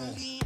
Now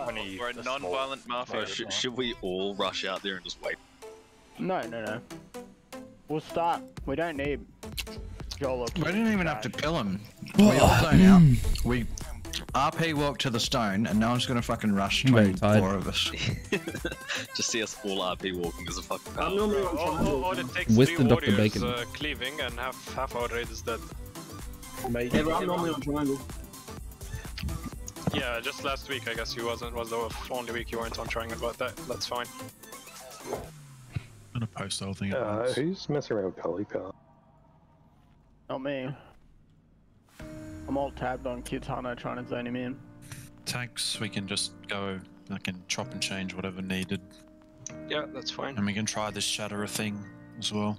non only we're a a non-violent mafia. Right. Should, should we all rush out there and just wait? No, no, no. We'll start. We don't need Joel We didn't even have to kill him. We all zone out. We RP walk to the stone, and no one's gonna fucking rush I'm very between tired. four of us. just see us all RP walking as a fucking I'm normally on All, all, all it takes With three the Dr. warriors Bacon. uh, cleaving and half half our raid is dead. Yeah, but I'm normally on triangle. Yeah, just last week I guess you wasn't was the only week you weren't on triangle, but that that's fine. I'm gonna post the whole thing at Uh, once. who's messing around with Pally Power? Not me. I'm all tabbed on Kitana trying to zone him in. Tanks, we can just go. I can chop and change whatever needed, Yeah, that's fine. and we can try this shatterer thing as well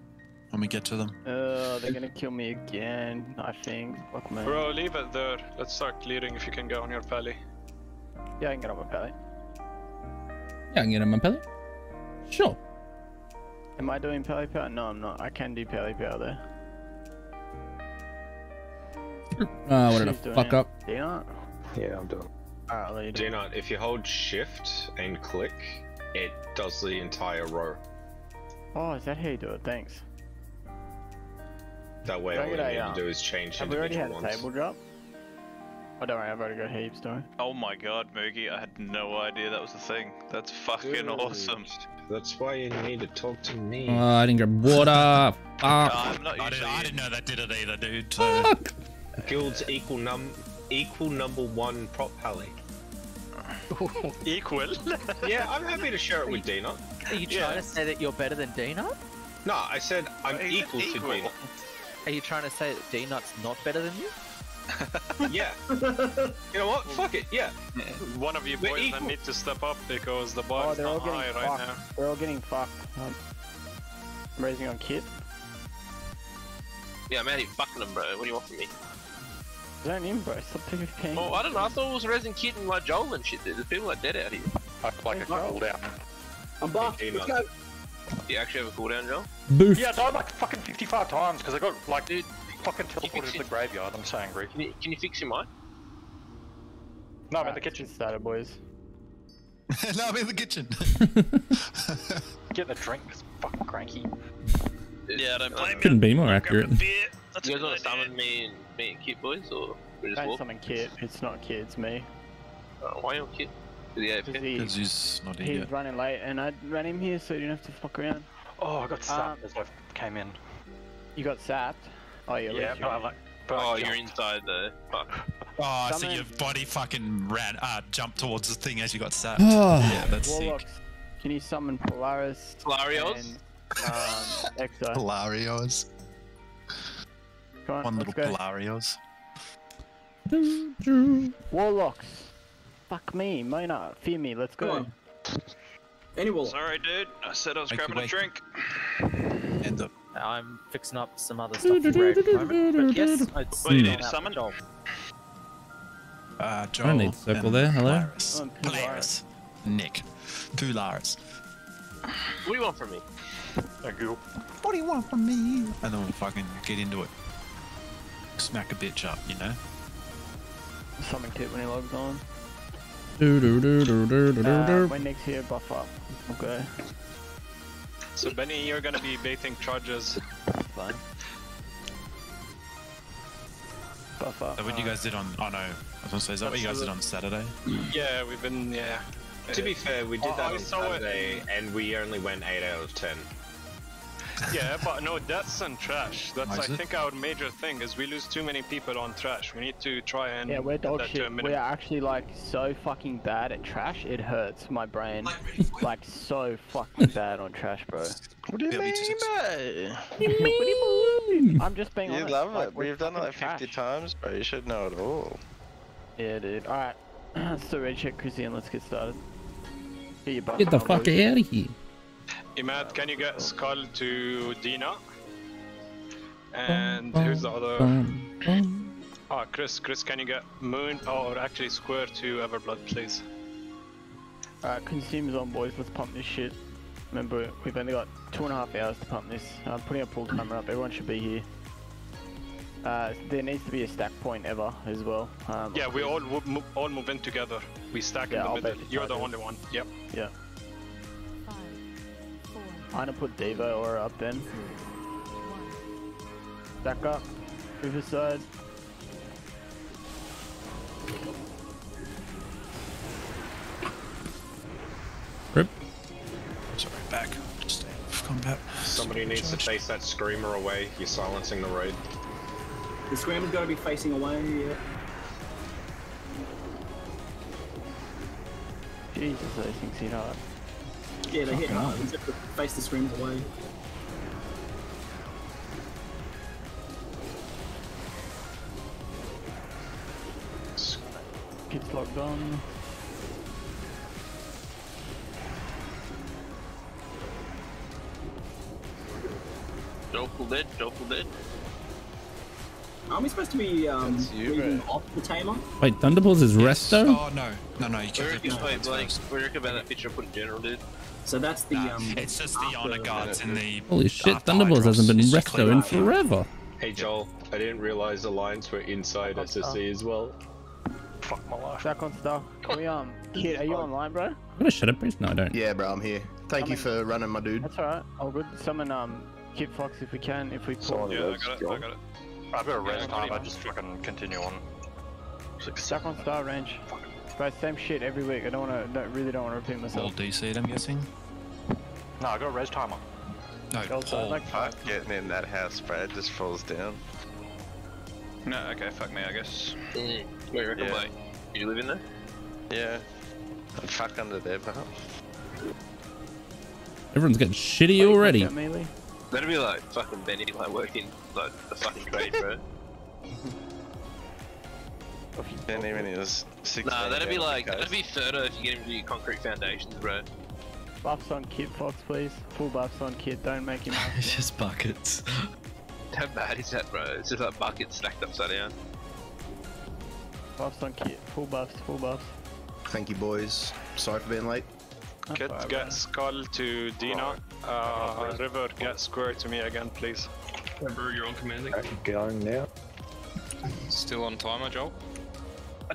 when we get to them. Uh, they're gonna kill me again, I think. Fuck me. Bro, leave it there. Let's start clearing if you can get on your pally. Yeah, I can get on my pellet. Yeah, I can get on my pellet. Sure. Am I doing pally power? No, I'm not. I can do pally power there. Uh, what did I She's fuck it. up? Do you not? Yeah, I'm doing. Alright, let you do Do it. not. If you hold shift and click, it does the entire row. Oh, is that how you do it? Thanks. That way, all you need to do is change Have we already individual had a table drop? Oh, don't worry, I've already got heaps, don't I? Oh my god, Moogie, I had no idea that was a thing. That's fucking Dude, awesome. That's why you need to talk to me. Uh, I didn't grab water. Fuck. I'm not I didn't. I didn't know that did it either, dude. So Fuck. Guilds equal num equal number one prop pally. Equal. yeah, I'm happy to share it with Dina. Are you trying Yeah. to say that you're better than D-Nut? No, I said I'm He's equal, to equal. Dina. Are you trying to say that D-Nut's not better than you? Yeah. you know what? Fuck it. Yeah. One of you We're boys equal. need to step up because the Oh, is they're all not getting high fucked. right now. They're all getting fucked. Um, I'm raising on kit. Yeah, man, you fucking them, bro. What do you want from me? Zone in, bro. Stop PvPing. Well, I don't know. I thought it was Resin kit and like Joel and shit. There's people like dead out here. Act like a cooldown. I'm buffed. Let's go. Do you actually have a cooldown, Joel? Boof. Yeah, I died like fucking 55 times because I got like Dude, fucking fix teleported to it. the graveyard. I'm so angry. Can you, can you fix your mic? No, I'm in the kitchen. Get started, boys. no, I'm in the kitchen. Get the drink. It's fucking cranky. Yeah, I don't blame Couldn't you. be more accurate. beer. That's You a guys want to summon me and me and Kit boys, or we just Don't walk? summon kit. It's not kit, it's me. Uh, why you on Kit? To the Because AFK? he, Because he's not he's here yet. running late and I ran him here so you didn't have to fuck around. Oh, I got Um, stabbed as I came in. You got sapped? Oh, yeah, Yeah, but I like. But Oh, I you're inside the. Fuck. Oh, so Summon- your body fucking ran, uh, jumped towards the thing as you got stabbed. Oh. yeah, that's Warlocks, sick. can you summon Polaris? Polarios? And, um, Exo. Polarios. Come on, One let's little go. Polarios. Warlocks. Fuck me, Mona. Fear me, let's Come go. on. Any wall. Sorry, dude. I said I was Wakey grabbing a drink. End up. I'm fixing up some other stuff for Raid at the moment, but yes, it's What do you need to summon? for Joel. Uh, Joel don't need circle there, hello? Polaris. Oh, and Polaris. Polaris. Nick. Polaris. What do you want from me? A ghoul. What do you want from me? And then we'll fucking get into it. Smack a bitch up, you know? Summon kit when he logs on. Do, do, do, do, do, do, do, Uh, do. when next here, buff up. Okay. So Benny, you're gonna be baiting charges. Fine. Buff up. Is that what you guys did on? Oh no, I was gonna say, is that what you guys did on Saturday? Yeah, we've been yeah. To be fair, we did I- that I on saw it. Saturday, and we only went 8 out of 10. Yeah, but no deaths and trash. That's I think our major thing is we lose too many people on trash. We need to try and Yeah, we're dog that to a shit. We're actually like so fucking bad at trash. It hurts my brain. Like so fucking bad on trash, bro. What do you Yeah, me mean, mate? I'm just being You honest. love like, it. we're We've done it like 50 trash. times, bro. You should know it all. Yeah, dude. All right. so red check Chrissy and let's get started. Get your Get the fuck out of here. Imad, can you get Skull to Dina? And who's the other? Bum, bum. Ah, Chris. Chris, can you get Moon or actually Square to Everblood, please? Alright, consumers on, boys. Let's pump this shit. Remember, we've only got two and a half hours to pump this. I'm putting a pull timer up. Everyone should be here. Uh, there needs to be a stack point ever as well. Um, Yeah, we all wo- all move in together. We stack Yeah, in the I'll middle. You're the only one. Yep. Yeah. I'm gonna put Deva or up then. Back up. Riverside. Rip. Sorry, back. Just stay out of combat. Somebody needs to face that screamer away. You're silencing the raid. The screamer's got to be facing away. Yeah. Jesus, those things hit hard. Yeah, they hit hard. You just have to face the screamers away. Kids locked on. Jokel dead, Jokel dead. Aren't we supposed to be um, you, leaving bro. off the tamer? Wait, Thunderbolts is resto? Oh no, no, no, you What can't. reckon, wait, Blake, what reckon about that picture I put in general, dude? So that's the Nah, um. it's just the honor guards in the. Holy shit, Thunderbolts hasn't been It's just resto in forever. Hey Joel, I didn't realize the lines were inside SSC as well. Fuck my life. Back on stuff. Can we um, Kid, are you online, bro? I'm gonna shut up, please. No, I don't. Yeah, bro, I'm here. Thank you for running, my dude. That's alright. All good. Summon um, Kid Fox if we can. If we pull. Someone Yeah, I got it. Joel. I got it. I've got a res Yeah, time, I just fucking continue on. Back on star range. Bro, same shit every week. I don't wanna, don't, really don't wanna repeat myself. All myself. DC'd, I'm guessing. No, I got a res timer. No, Also, Paul. like, Fuck getting in that house, bro. It just falls down. No, okay, fuck me, I guess. Mm. What do you reckon, Yeah. Blake? You live in there? Yeah. I'm fuck under there, bro. Everyone's getting shitty already. Got melee. That'd be like fucking Benny, like working like the fucking trade, bro. Didn't even he was six. nah, that'd be like, that'd be Thurdo if you get him to do your concrete foundations, bro. Buffs on Kid Fox, please. Full buffs on Kid. Don't make him. ask It's just buckets. How bad is that, bro? It's just like buckets stacked upside down. Buffs on Kid. Full buffs. Full buffs. Thank you, boys. Sorry for being late. That's Get alright, get Skull to Dina. Uh, River, get Square to me again, please. Remember, you're on commanding. Going now. Still on timer, Joel?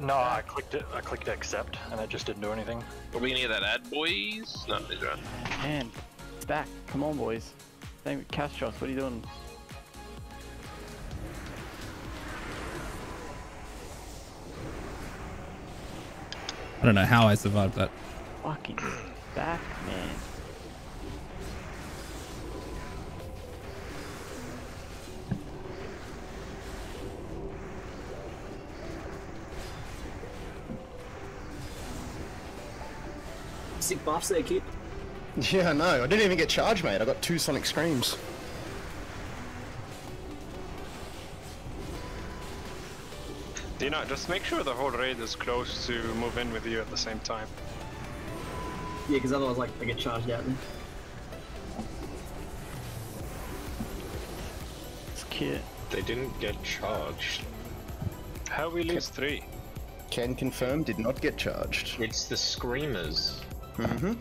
No, I clicked it. I clicked accept, and it just didn't do anything. Are we gonna get that ad, boys? No, that's right. bro. Man, back! Come on, boys. Same Castros. What are you doing? I don't know how I survived that. Fucking stack, man. Sick buffs there, kid. Yeah, no. I didn't even get charged, mate. I got two Sonic Screams. Dina, just make sure the whole raid is close to move in with you at the same time. Yeah, because otherwise, like, they get charged out. Then. It's Kid. They didn't get charged. How we lose three? Can confirm, did not get charged. It's the screamers. Mm-hmm. You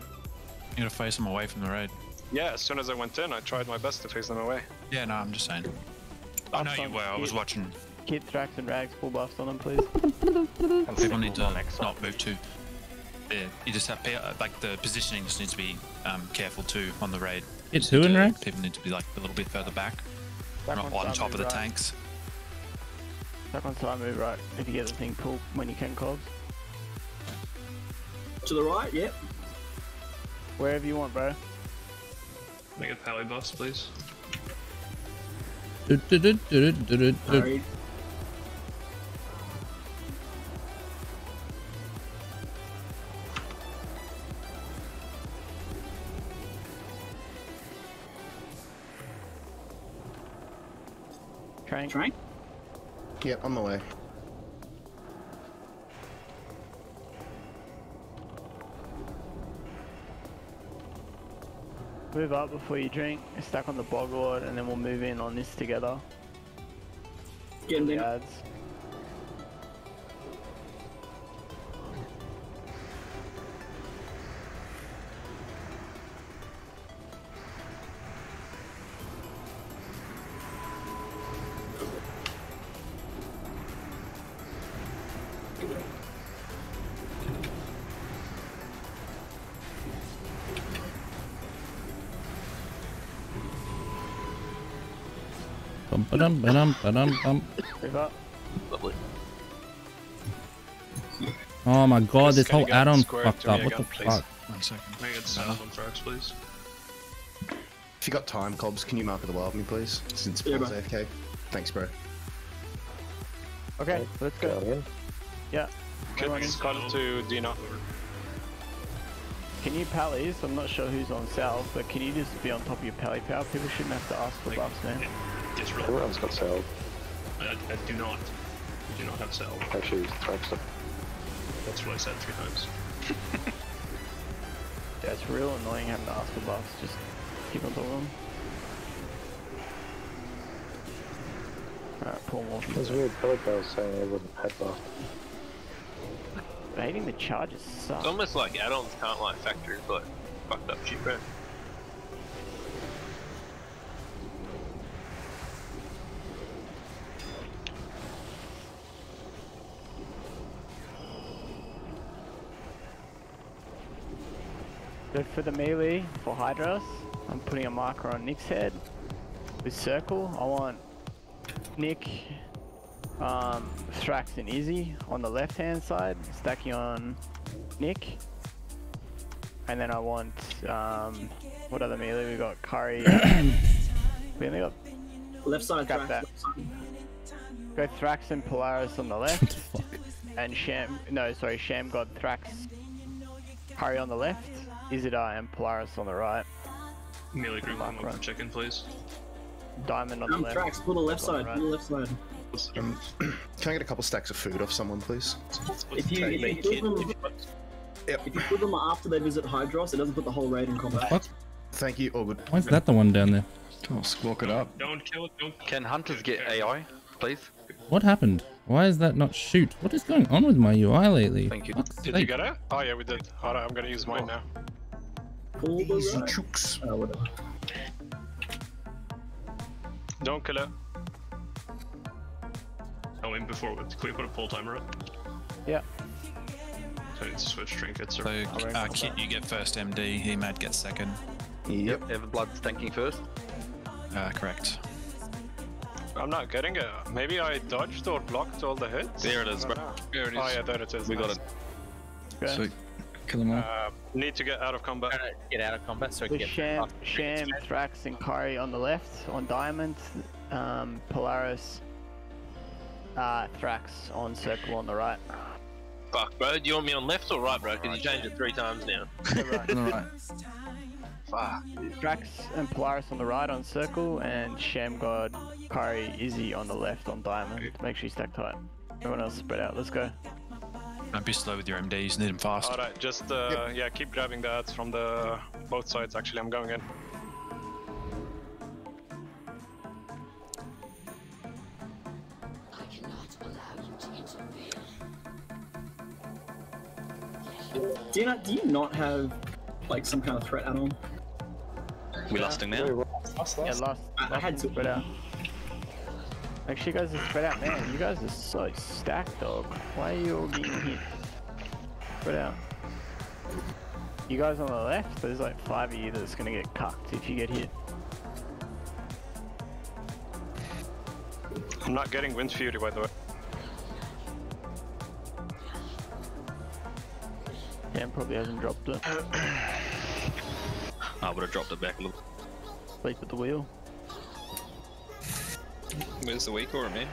gotta face them away from the raid. Yeah, as soon as I went in, I tried my best to face them away. Yeah, no, I'm just saying. I know you on were. I was watching. Kid, tracks and Rags. Full buffs on them, please. And People need to X not move too. Yeah, you just have pe- like the positioning just needs to be um, careful too on the raid. It's Just who in need to- rank? People need to be like a little bit further back, Back not on on top of the right. tanks. Back on side move right. If you get the thing pulled when you can, Cobbs. To the right, yep. Wherever you want, bro. Make a pally boss, please. Du- du- du- du- du- du- du- Sorry. Train. Train? Yep, on the way. Move up before you drink. Stack on the boglord, and then we'll move in on this together. Get him there. Ba-dum, ba-dum, ba-dum, bum. Lovely. Oh my god, this whole get add-on fucked up. What the please? fuck? One second. Make it salve on frogs, please. If you got time, Cobbs, can you mark the wild me, please? Since Yeah, Paul's bro. AFK. Thanks, bro. Okay, let's go. Going Yeah. Can Everyone we in? cut to Dina? Can you pallies? I'm not sure who's on south, but can you just be on top of your pally power? People shouldn't have to ask for buffs, man. It's real. Everyone's got salve. I, I do not. I do not have salve. Actually, Traxxas. That's what I said three times. Yeah, it's real annoying having to ask for buffs. Just keep on top of them. Alright, pull more. It was weird. Pelican was saying it wasn't head buff. Hating the charges suck. It's almost like add-ons can't like factor into like fucked up shit, bro. For the melee, for Hydross, I'm putting a marker on Nick's head. With circle, I want Nick, um, Thrax and Izzy on the left hand side, stacking on Nick. And then I want, um, what other melee we got? Curry. we only got Left side, Got Thrax, that. left side. Go Thrax and Polaris on the left. and Sham, no, sorry, Sham got Thrax, Curry on the left, Izidar and Polaris on the right. Melee group, Mark come run. over check in, please. Diamond on the left. Thrax, pull the left on the side, right. pull the left side. Um, can I get a couple stacks of food off someone, please? If you, if you put them, if you put them after they visit Hydross, it doesn't put the whole raid in combat. What? Thank you. All good. Why is that the one down there? Oh, squawk it up. Don't kill it, don't Can hunters get AI, please? What happened? Why is that not shoot? What is going on with my UI lately? Thank you. Fuck's Did you sake. get it? Oh yeah, we did. Alright, I'm gonna use mine now. Pull the Easy right. chooks. Oh, whatever. Don't kill it. Oh, in before, can we put a pull timer up? Yeah. So I need to switch trinkets or... So, uh, Kit, you get first MD, Emad gets second. Yep. Everblood's tanking first. Uh, correct. I'm not getting it. Maybe I dodged or blocked all the hits? There it is, bro. There it is. Oh yeah, there it is. We got it. Okay. Sweet. Kill them all. Uh, need to get out of combat. Trying get out of combat so we can Sham. Sham, Thrax, and Kari on the left on Diamond, um, Polaris, uh, Thrax on Circle on the right. Fuck, bro. Do you want me on left or right, bro? Because you changed it three times now. All right. Fuck. Thrax and Polaris on the right on Circle, and Sham God, Kari, Izzy on the left on Diamond. Make sure you stack tight. Everyone else spread out. Let's go. Don't be slow with your MDs, need them fast. Alright, just uh, yeah, keep grabbing the ads from the both sides. Actually, I'm going in. Do you not? Do you not have like some kind of threat add-on? We lusting now? Yeah, last, I- I had one to- spread out. Make sure you guys are spread out, man. You guys are so stacked, dog. Why are you all getting hit? Spread out. You guys on the left, there's like five of you that's gonna get cucked if you get hit. I'm not getting Windfury, by the way. Dan probably hasn't dropped it. I would have dropped it back a little. Sleep at the wheel. Where's the weak aura, man?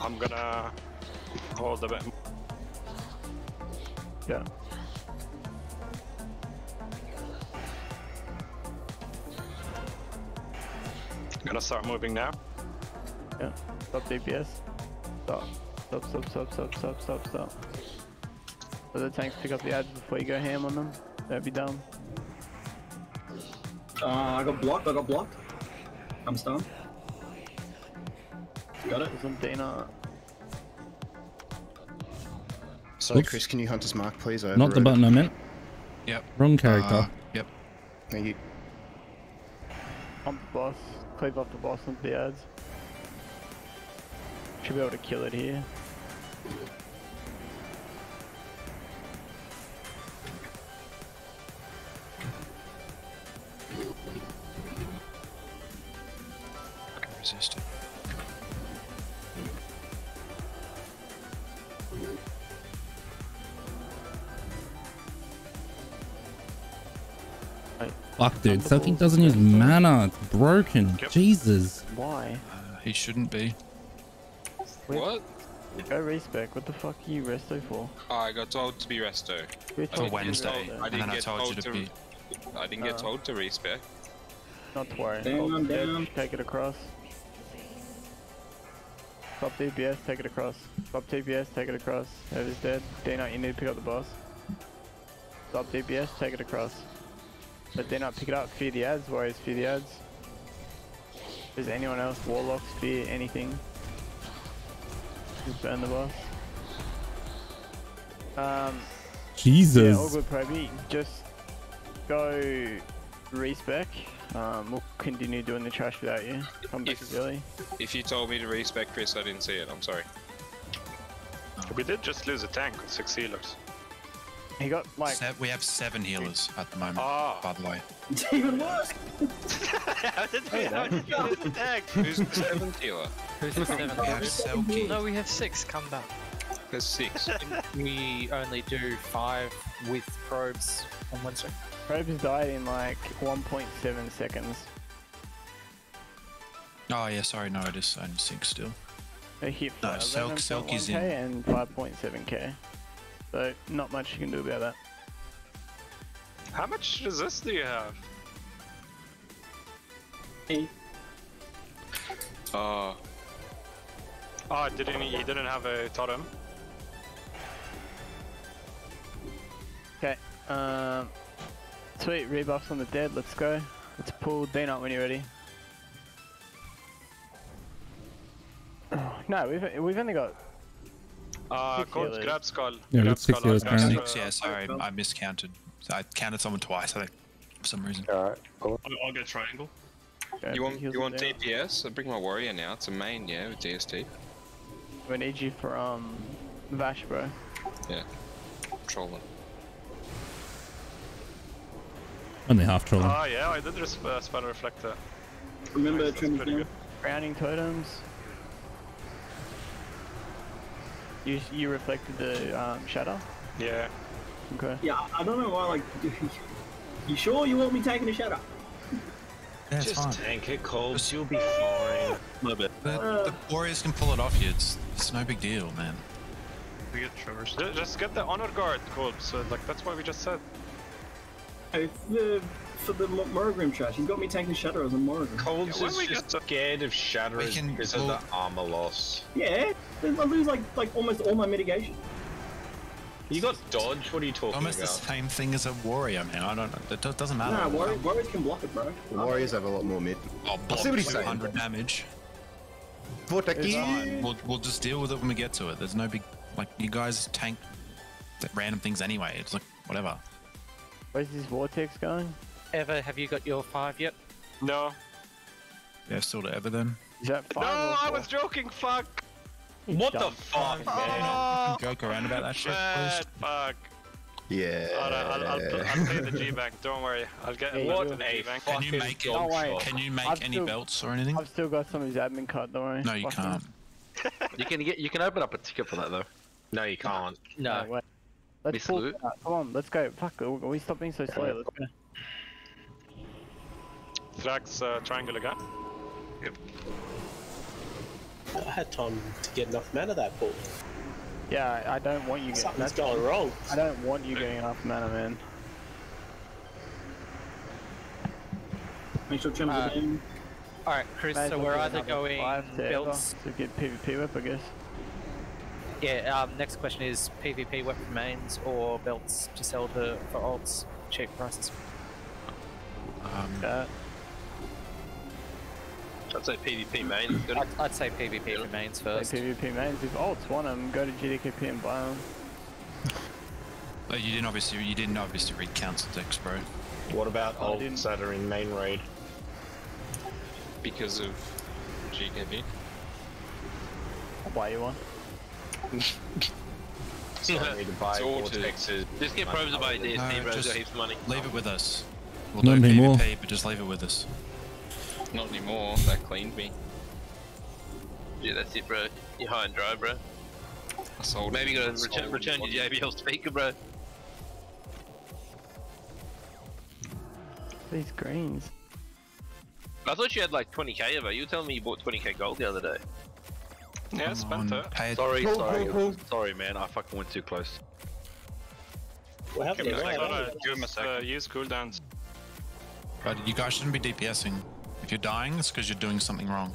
I'm gonna hold a bit. Yeah. I'm Gonna start moving now. Yeah. Stop DPS. Stop. Stop, stop, stop, stop, stop, stop, stop. So the tanks pick up the ads before you go ham on them. That'd be dumb. Uh, I got blocked. I got blocked. I'm stunned. Got it. There's some Dana. Sorry, Oops. Chris, can you hunt us mark, please? I Not the button I meant. Yep. Wrong character. Uh, yep. Thank you. I'm the boss. Cleave off the boss with the ads. Should be able to kill it here. I can. Fuck, dude. Selkie doesn't use mana. It's broken. Jesus. Why? Uh, he shouldn't be. What? Go respec. What the fuck are you resto for? Oh, I got told to be resto. Who I told didn't you get Wednesday, I didn't get told told to to. be- I didn't get told to respec. Not to worry. Down, Hold dead, down. Take it across. Stop DPS, take it across. Stop TPS, take it across. Whoever's dead. D-Nut, you need to pick up the boss. Stop DPS, take it across. But D-Nut, pick it up. Fear the ads, Warriors, fear the ads. Does anyone else, Warlocks, fear anything? Just burn the boss. Um, Jesus. yeah, all good, Proby. Just go respec. Um, we'll continue doing the trash without you. Come back If- early. If you told me to respect Chris, I didn't see it. I'm sorry. We did just lose a tank with six healers. He got like Se- we have seven healers at the moment, Ah. by the way. Even worse. How did we, how did we lose the tag? Who's the seventh healer? Who's the seventh? We have Selkie. No, we have six. Come back. There's six. We only do five with probes on Wednesday. Probes died in like 1.7 seconds. Oh yeah, sorry, no, it is only six still. They hit for No, Selk- 11.1k Selkie's in. and 5.7k. So not much you can do about that. How much resist do you have? Hey. Uh. Oh, didn't he? He didn't have a totem. Um. Sweet rebuffs on the dead. Let's go. Let's pull D-Nut when you're ready. No, we've we've only got Uh, Six Colt, healers. grab skull. Yeah, grab with six skull. healers I've got, currently. uh, Six, yeah, sorry, I miscounted. I counted someone twice, I think, for some reason. Alright, pull I'll, I'll get triangle. go You want you want down. DPS? I'll bring my warrior now. It's a main, yeah, with DST. We need you for um Vashj, bro. Yeah. Trolling. Only half trolling. Ah, yeah, I did res- uh, spell reflector. Remember Nice, that's Tremors pretty down? good. Grounding totems. You you reflected the um, shadow. Yeah. Okay. Yeah, I- I don't know why. Like, you sure you want me taking a shadow? Yeah, it's Just fine. tank it, Colbs. You'll be fine. A little bit. The, Uh. the Warriors can pull it off you. It's it's no big deal, man. We get Tremors. Ju- Just get the honor guard, Colt. So, like, that's what we just said. Hey, for, for the Mo- Morogrim trash, you got me taking shadow and a Morogrim. Colbs Yeah, when is we just get scared of shatters can- because of the armor loss. Yeah, I lose like like almost all my mitigation. You got dodge. What are you talking Almost the same thing as a warrior, man. I don't. It doesn't matter. Nah, warriors, warriors can block it, bro. The Warriors have a lot more mid. I'll block see what he's saying. 200 damage. It's Vorteki! We'll, we'll just deal with it when we get to it. There's no big. Like, you guys tank random things anyway. It's like, whatever. Where's this vortex going? Ever, have you got your five yet? No. Yeah, still to ever then. Is that No, five or I was joking. Fuck. What the fuck, man? Oh, Joke around about that shit, bad. please. Fuck. Yeah. Alright, I'll, I'll, I'll pay the G bank. Don't worry. I'll get Yeah, a you lot do. of the G bank. Can you make it? Don't worry. Can you make I've any still- belts or anything? I've still got some of his admin card, don't worry. No, you Fuck can't. You can get you can open up a ticket for that though. No, you can't. him. No. Wait. Let's Miss pull Lou? Come on, let's go. Fuck, we we stop being so slow. Let's go. Thrax uh, triangle again. I had time to get enough mana that pull. Yeah, I I don't want you getting. Something's that's- going wrong. I don't want you getting enough mana, man. Make sure Chum's Uh, in. Alright, Chris, May so well we're get either going five to to get PvP whip, I guess. Yeah, um, next question is PvP weapon remains or belts to sell to for alts, cheap prices. Um, Uh, I'd say PvP main. is good. I'd, I'd say PvP remains play first. PvP mains. If alts want them, go to GDKP and buy them. but you didn't obviously you didn't obviously read council decks, bro. What about I didn't- alts that are in main raid? Because of GDKP. I'll buy you one. So to buy It's all to- vortexes. Just get probes to buy DST, No, bro. just Got heaps of money. Leave it with us. We'll Not do anymore. PvP, but just leave it with us. Not anymore. That cleaned me. Yeah, that's it, bro. You're high and dry, bro. I sold. Maybe you gotta return, return your JBL speaker, bro. These greens. I thought you had like 20k of it. You were telling me you bought 20k gold the other day. Yeah, spent it. Sorry, Pull, sorry, pull, pull. sorry, man. I fucking went too close. What happened? Give him a there? second. Uh, Just uh, use cooldowns. But you guys shouldn't be DPSing. If you're dying, it's because you're doing something wrong.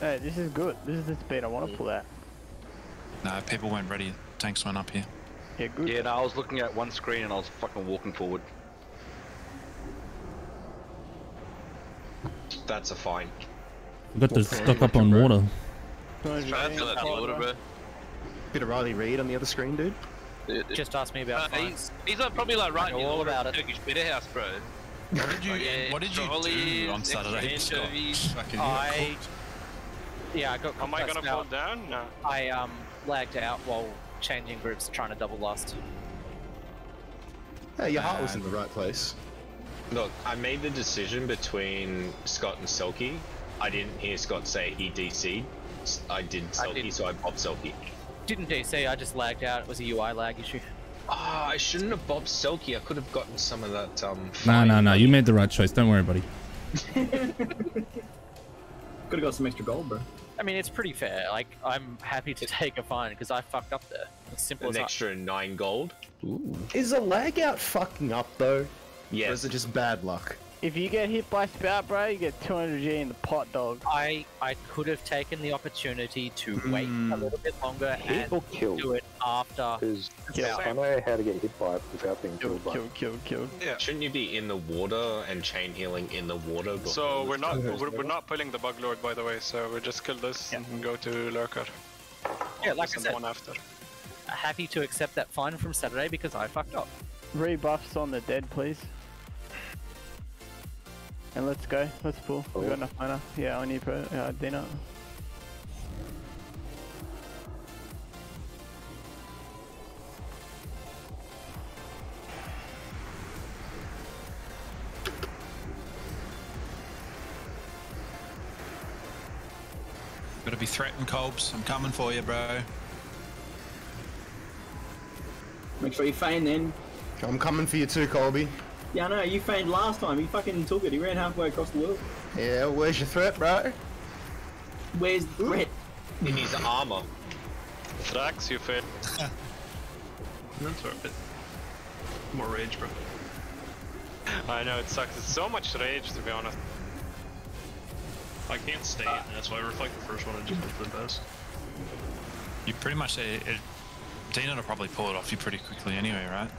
Hey, this is good. This is the speed I want to pull out. No, people weren't ready. Tanks went up here. Yeah, good. Yeah, no, I was looking at one screen and I was fucking walking forward. That's a fine. We got to stock up on water. Try to fill out the water, bro. Bit of Riley Reid on the other screen, dude. Just ask me about Uh, he's, he's like probably like right know all order about of it. Turkish bitter house, bro. What did you Oh, yeah, What did you do on Saturday? extra Scott? anchovies. Fucking I yeah, I got Am I gonna fall down? No. I um lagged out while changing groups, trying to double last. Hey, your heart was in the right place. Look, I made the decision between Scott and Selkie. I didn't hear Scott say he DC'd. S- I did I Selkie, didn't. so I popped Selkie. Didn't DC, I just lagged out. It was a UI lag issue. Ah, I shouldn't have bobbed Selkie. I could have gotten some of that. Um, Nah, fine nah, nah. You made the right choice. Don't worry, buddy. Could have got some extra gold, bro. I mean, it's pretty fair. Like, I'm happy to take a fine because I fucked up there. It's simple An as that. extra nine gold. Is a lag out fucking up though? Or Yes. is it just bad luck? If you get hit by Spout, bro, you get 200 G in the pot, dog. I I could have taken the opportunity to wait Hmm. a little bit longer Hit and or kill? do it after. Because Yeah. I know how to get hit by it without being Kill, killed by kill, kill, kill. Yeah. Shouldn't you be in the water and chain healing in the water? before So we're not we're, we're not pulling the bug lord by the way. So we just kill this and go to lurker. Yeah, like I said, one after. happy to accept that fine from Saturday because I fucked up. Rebuffs on the dead, please. And let's go. Let's pull. We got enough mana. Yeah, on you, pro. Uh, Dina. Gotta be threatened, Colbs. I'm coming for you, bro. Make sure you feign then. I'm coming for you too, Colby. Yeah, I know, you feigned last time. He fucking took it. He ran halfway across the world. Yeah, where's your threat, bro? Where's Brett? in his armor. Thrax, you failed. That's alright. More rage, bro. I know it sucks. It's so much rage to be honest. I can't stay in. That's why I reflect the first one and just hope for the best. You pretty much. It, it, Dina will probably pull it off you pretty quickly anyway, right?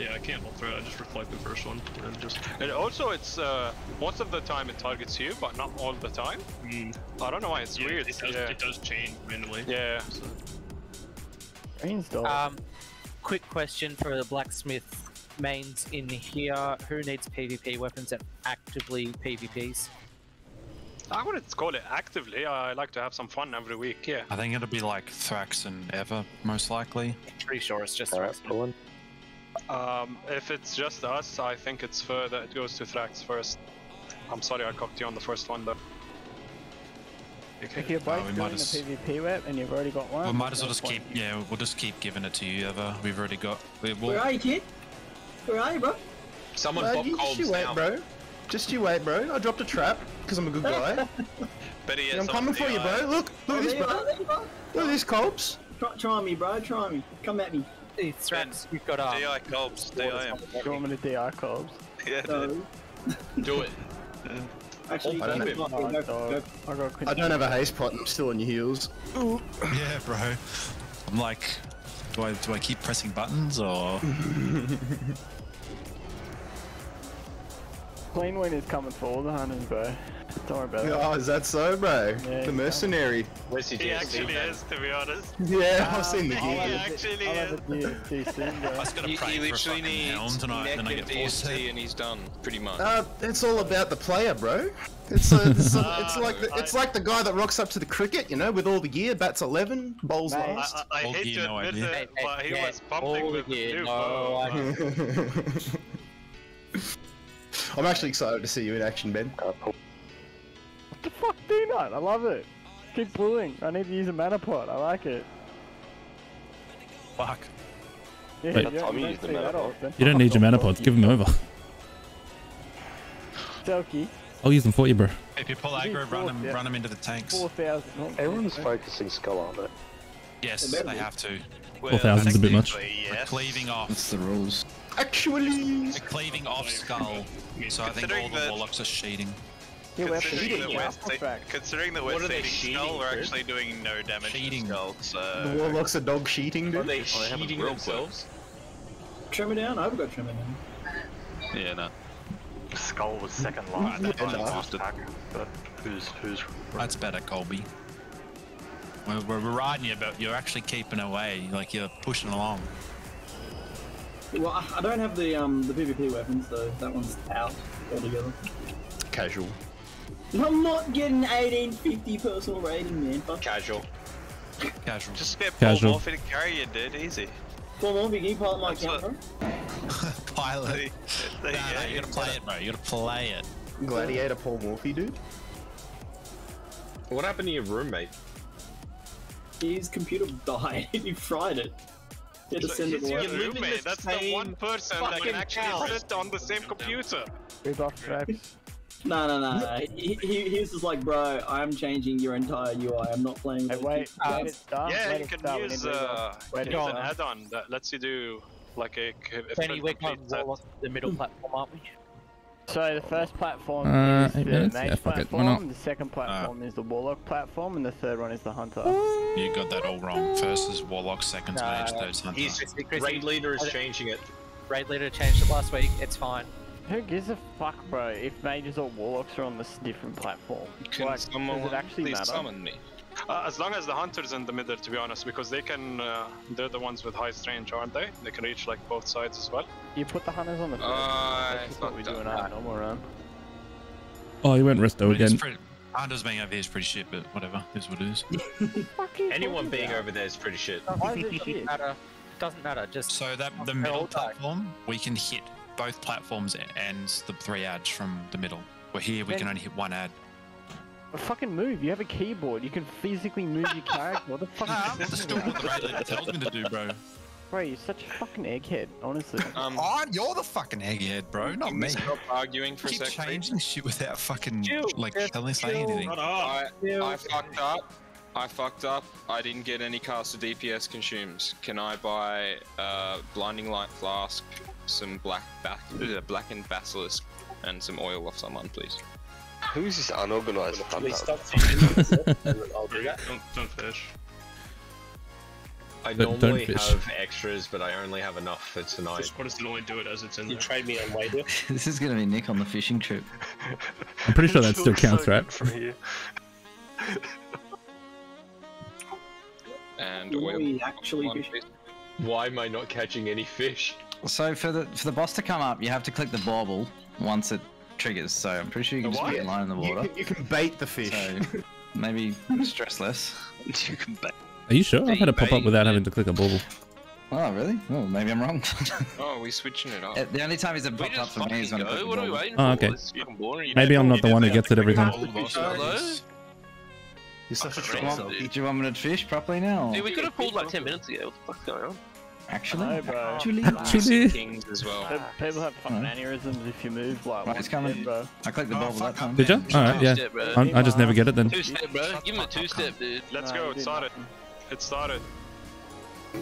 Yeah, I can't hold through it. I just reflect the first one and just. And also, it's uh, most of the time it targets you, but not all the time. I don't know why it's Yeah, weird. It does, yeah. it does change randomly. Yeah. Green's dog. Um, quick question for the blacksmith mains in here. Who needs PvP weapons and actively PvPs? I wouldn't call it actively. I like to have some fun every week. Yeah. I think it'll be like Thrax and Eva, most likely. Pretty sure it's just Alright, pulling. Um, if it's just us, I think it's fair that it goes to Thrax first. I'm sorry I cocked you on the first one though. If you're both Oh, we doing might the as- PvP web and you've already got one, We might as well just no keep, point. yeah, we'll just keep giving it to you, Ever We've already got. We, we'll, Where are you, kid? Where are you, bro? Someone Uh, pop you, just you wait, now. bro. Just you wait, bro. I dropped a trap because I'm a good guy. Better yet, I'm coming for you, bro. Look, look Oh, at this, bro. are, there are. Look at this, Colbs. Try, try me, bro. Try me. Come at me. Hey, Thrax, you've got um, DI Colbs, DI him. Do you want me to DI Cobbs? Yeah, So. Do it. actually, I don't go, know. go, go, go. I don't have a haste pot. I'm still on your heels. yeah, bro. I'm like, do I do I keep pressing buttons or? Clean win is coming for all the hunters, bro. Don't worry about it. Oh, is that so, bro? Yeah, the mercenary. Where's your He actually is, to be honest. Yeah, Um, I've seen the gear. He actually I'll have is. a D- D soon, I bro. just gotta He, pray he for a literally needs helm tonight, neck then I and get forced DSC and he's done, pretty much. Uh, it's all about the player, bro. It's, uh, it's, uh, it's Uh, like the, it's like the guy that rocks up to the cricket, you know, with all the gear, bats eleven, bowls Mate. last. I, I, I hate gear, to admit idea. it, but he Yeah, was pumping all with the gear, new no I'm actually excited to see you in action, Ben. What the fuck, do not? I love it. Keep pulling. I need to use a mana pot. I like it. Fuck. Yeah, Wait. you don't, you don't the mana that pot. often. You don't need your mana pods. Give them over. Selkie, I'll use them for you, bro. If you pull You need aggro, run them, four- run them into the tanks. 4,000. Everyone's focusing skull, aren't they? Yes, They they be. have to. Four thousand's a bit much. technically, We're Yes. cleaving off. That's the rules. Actually, We're cleaving off skull. So I think all the that- warlocks are sheeting. Yeah, Considering cheating. that, Yeah, we're, for se- considering that we're are cheating, skull, we're actually doing no damage Cheating. to skull, the warlocks are dog sheeting, Are dude. they they have a cheating real themselves? Trim it down. I've got trim it down. Yeah, no. Skull was second line. Yeah, That's no. last attack. But who's who's That's better, Colby. We're, we're, we're riding you, but you're actually keeping away. Like you're pushing along. Well, I I don't have the um the PvP weapons, so that one's out altogether. Casual. I'm not getting 1850 personal rating, man. Fuck. Casual. Casual. Just get Casual. Paul Morphy to carry you, dude. Easy. Four more, Biggie, pilot my That's account, what- Pilot. There- there No, you no, go, you you gotta play it, bro. You gotta play it. Gladiator Paul Morphy, dude. What happened to your roommate? His computer died. he fried it. He had to send it your away. You live in the roommate. That's the same one person that can actually house. sit on the same computer. We buff traps. No, no, no, no. He, he, he was just like, bro, I'm changing your entire UI. I'm not playing with Hey, wait, wait it start. yeah, wait you it can start. Use need to reroll. uh, Wait, use an uh, add-on that lets you do like a, a Benny, we're complete going the middle platform, aren't we? So the first platform Uh, is the minutes? mage Yeah, fuck it, why platform, not? the second platform is the warlock platform, and the third one is the hunter. You got that all wrong. First is warlock, second is No, mage, third's hunter. He's Chrissy, Chrissy, raid leader is changing it. Raid leader changed it last week. It's fine. Who gives a fuck, bro, if mages or warlocks are on this different platform? Can like, someone does it actually please matter? summon me? Uh, as long as the hunter's in the middle, to be honest, because they can, uh, they're the ones with highest range, aren't they? They can reach like both sides as well. You put the hunters on the first. I That's just what we fucked do in up. our normal run. Oh, he went resto I mean, it's again. pretty, Hunter's being over here is pretty shit, but whatever. Is what it is. Anyone being over there is pretty shit. Why is it Doesn't shit? matter. Doesn't matter. Just So that the middle platform, we can hit both platforms and the three ads from the middle. We're here, we Then- can only hit one ad. A fucking move. You have a keyboard. You can physically move your character. What the fuck Nah, are I'm just talking doing what about? the raid leader tells me to do, bro. Bro, you're such a fucking egghead, honestly. Um, Oh, you're the fucking egghead, bro, not me. stop arguing for a Keep sec, please? changing shit without fucking Chill, like just telling saying chill. anything. I, I fucked up. I fucked up. I didn't get any caster DPS consumes. Can I buy uh, blinding light flask, some black back, uh, blackened basilisk, and some oil off someone, please? Who's this unorganized Can we hunter? stop I'll do that? don't, don't fish. I But normally fish. have extras, but I only have enough for tonight. Just what does it only do it as it's in You there? trade me on wager. this is gonna be Nick on the fishing trip. I'm pretty sure that still Looks so counts, right? From here. And Will oil. we actually One, fish? Why am I not catching any fish? So for the for the boss to come up, you have to click the bauble once it triggers. So I'm pretty sure you can The just be what? in line in the You water. can- you can bait the fish. So maybe stress less. you can bait. Are you sure? I've had it pop up without having to click a bauble. Oh really? Oh, maybe I'm wrong. Oh, we switching it up. Uh, the only time it's popped up for me is when I click the What are bauble. waiting Oh, okay. This boring. Maybe I'm not the one who gets it every time. all the bosses. You're such a troll. do you want me to fish properly now? Dude, we could have pulled like 10 minutes ago. What the fuck's going on? Actually, No, bro. actually, Actually. Kings as well. People have fucking aneurysms if you move like Right, it's coming. step, bro. I clicked the oh, bauble that time. Did you? Alright, yeah. Two-step. I, I just never get it then. Two step, bro. Give him a two step, dude. Let's No, go. It started. It started.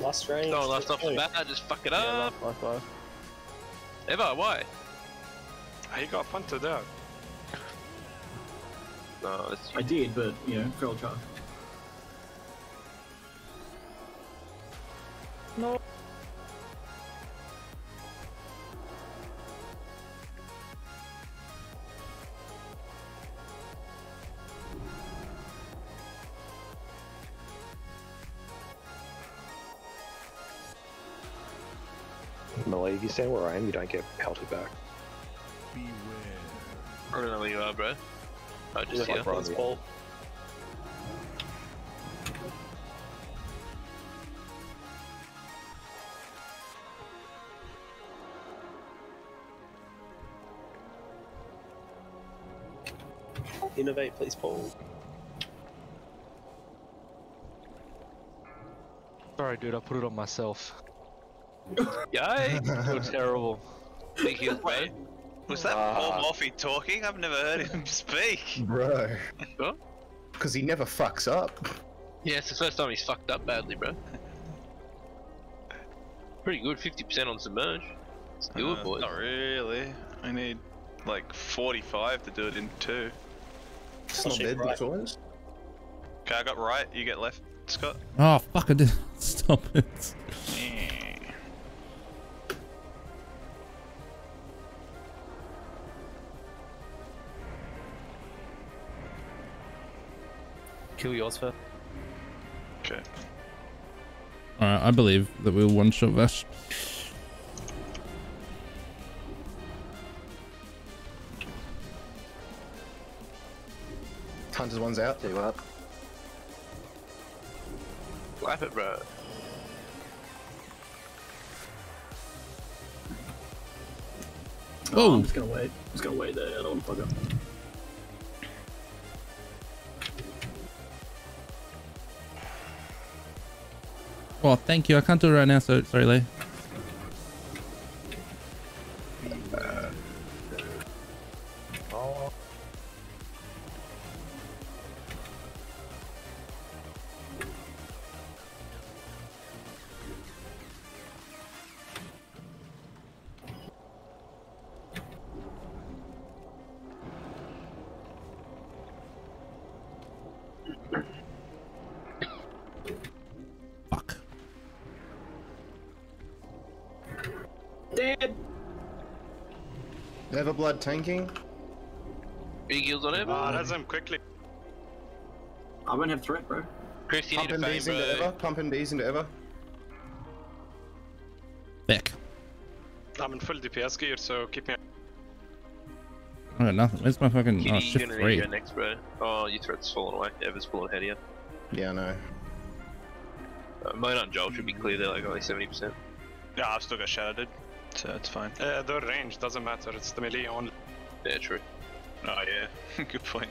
Last range. No, last off the bat, I just fuck it Yeah, up. last, last, last. Ever, why? He got punted out. No, that's I did, but you know, feral charge. No. Melee, if you stand where I am, you don't get pelted back. I don't know where you are, bro. I just Just here. like Ron, yeah. Innervate, please, Paul. Sorry, dude, I put it on myself. Yay! Feel terrible. Big heal, bro. Was that Paul Morphy talking? I've never heard him speak. Bro. Because he never fucks up. Yeah, it's the first time he's fucked up badly, bro. Pretty good, 50% on submerge. Let's do it, Uh, boys. Not really. I need like 45 to do it in two. It's not dead, the toys. Okay, I got right. You get left, Scott. Oh fuck! I did. Stop it. Kill yours first. Okay. Alright, I believe that we'll one shot this. Hunter's one's out. Tell you what. Lap it, bro. Oh, Whoa. I'm just gonna wait. I'm just gonna wait there. I don't want to fuck up. Oh, thank you. I can't do it right now, so sorry, Lee. Tanking. Big heals on him. Ah, that's him quickly. I won't have threat, bro. Chris, you need Pumping a fame, bro. Ever. Pumping D's into Ever. Back. I'm in full DPS gear, so keep me. I got nothing. Where's my fucking Kitty, oh you're shift gonna three? to next, bro. Oh, your threat's fallen away. Ever's pulling ahead of you. Yeah, I know. Uh, Mona and Joel should be clear. They're like only 70%. Yeah, I've still got shattered, so it's fine. Uh, the range doesn't matter. It's the melee only. Yeah, true. Oh yeah, good point.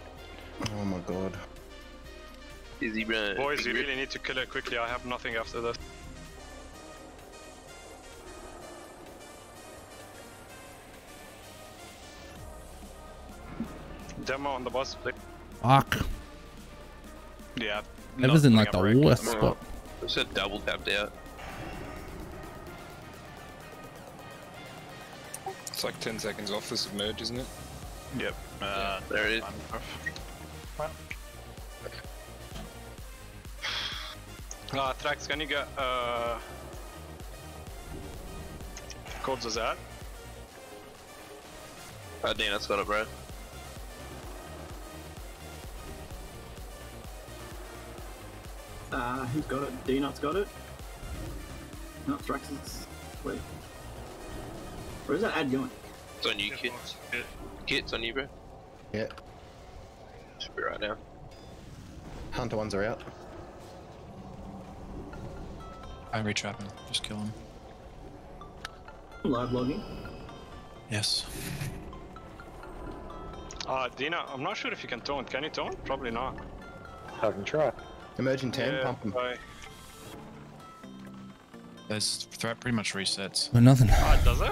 Oh my god. Easy, bro. Boys, Big you rip. really need to kill it quickly. I have nothing after this. Demo on the boss. please. Fuck. Yeah. That was in like the worst spot. I said double tapped out. It's like 10 seconds off the submerge, isn't it? Yep. Uh, there it is. Uh, Thrax, can you get uh, codes of that? Uh, Dana's got it, bro. Uh, who's got it? D-Nut's got it? No, Thrax is... Wait. Where's that ad going? It's on you, kid. Kit's on you, bro. Yeah. Should be right now. Hunter ones are out. I'm retrapping. Just kill him. Live logging. Yes. Uh, Dina, I'm not sure if you can taunt. Can you taunt? Probably not. I can try. Emerging 10, yeah, pump them. try. There's threat pretty much resets. Oh, nothing. Ah, does it?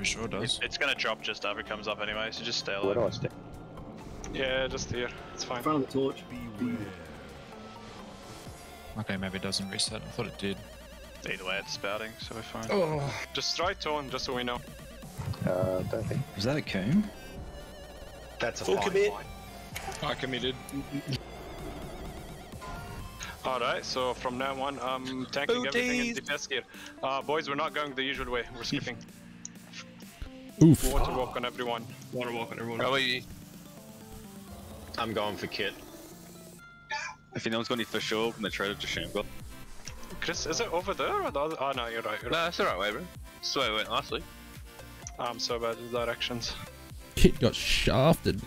Pretty sure it does. It's gonna drop just after it comes up anyway, so just stay Where do I stay? Yeah, just here. It's fine. In front of the torch. Okay, maybe it doesn't reset. I thought it did. Either way, it's spouting, so we're fine. Oh. Just try taunt, just so we know. Uh, don't think. Is that a coon? That's a Full fine commit. line. I committed. Alright, so from now on, I'm tanking everything in DPS gear. Uh, boys, we're not going the usual way. We're skipping. Oof. Water walk on everyone. Water walk on everyone. How are you? I'm going for Kit. If anyone's got any for sure, from the trader to Shamble. Chris, is it over there or the other? Oh no, you're right. You're No, right. that's the right way, bro. That's the way it went last week. I'm so bad with directions. Kit got shafted.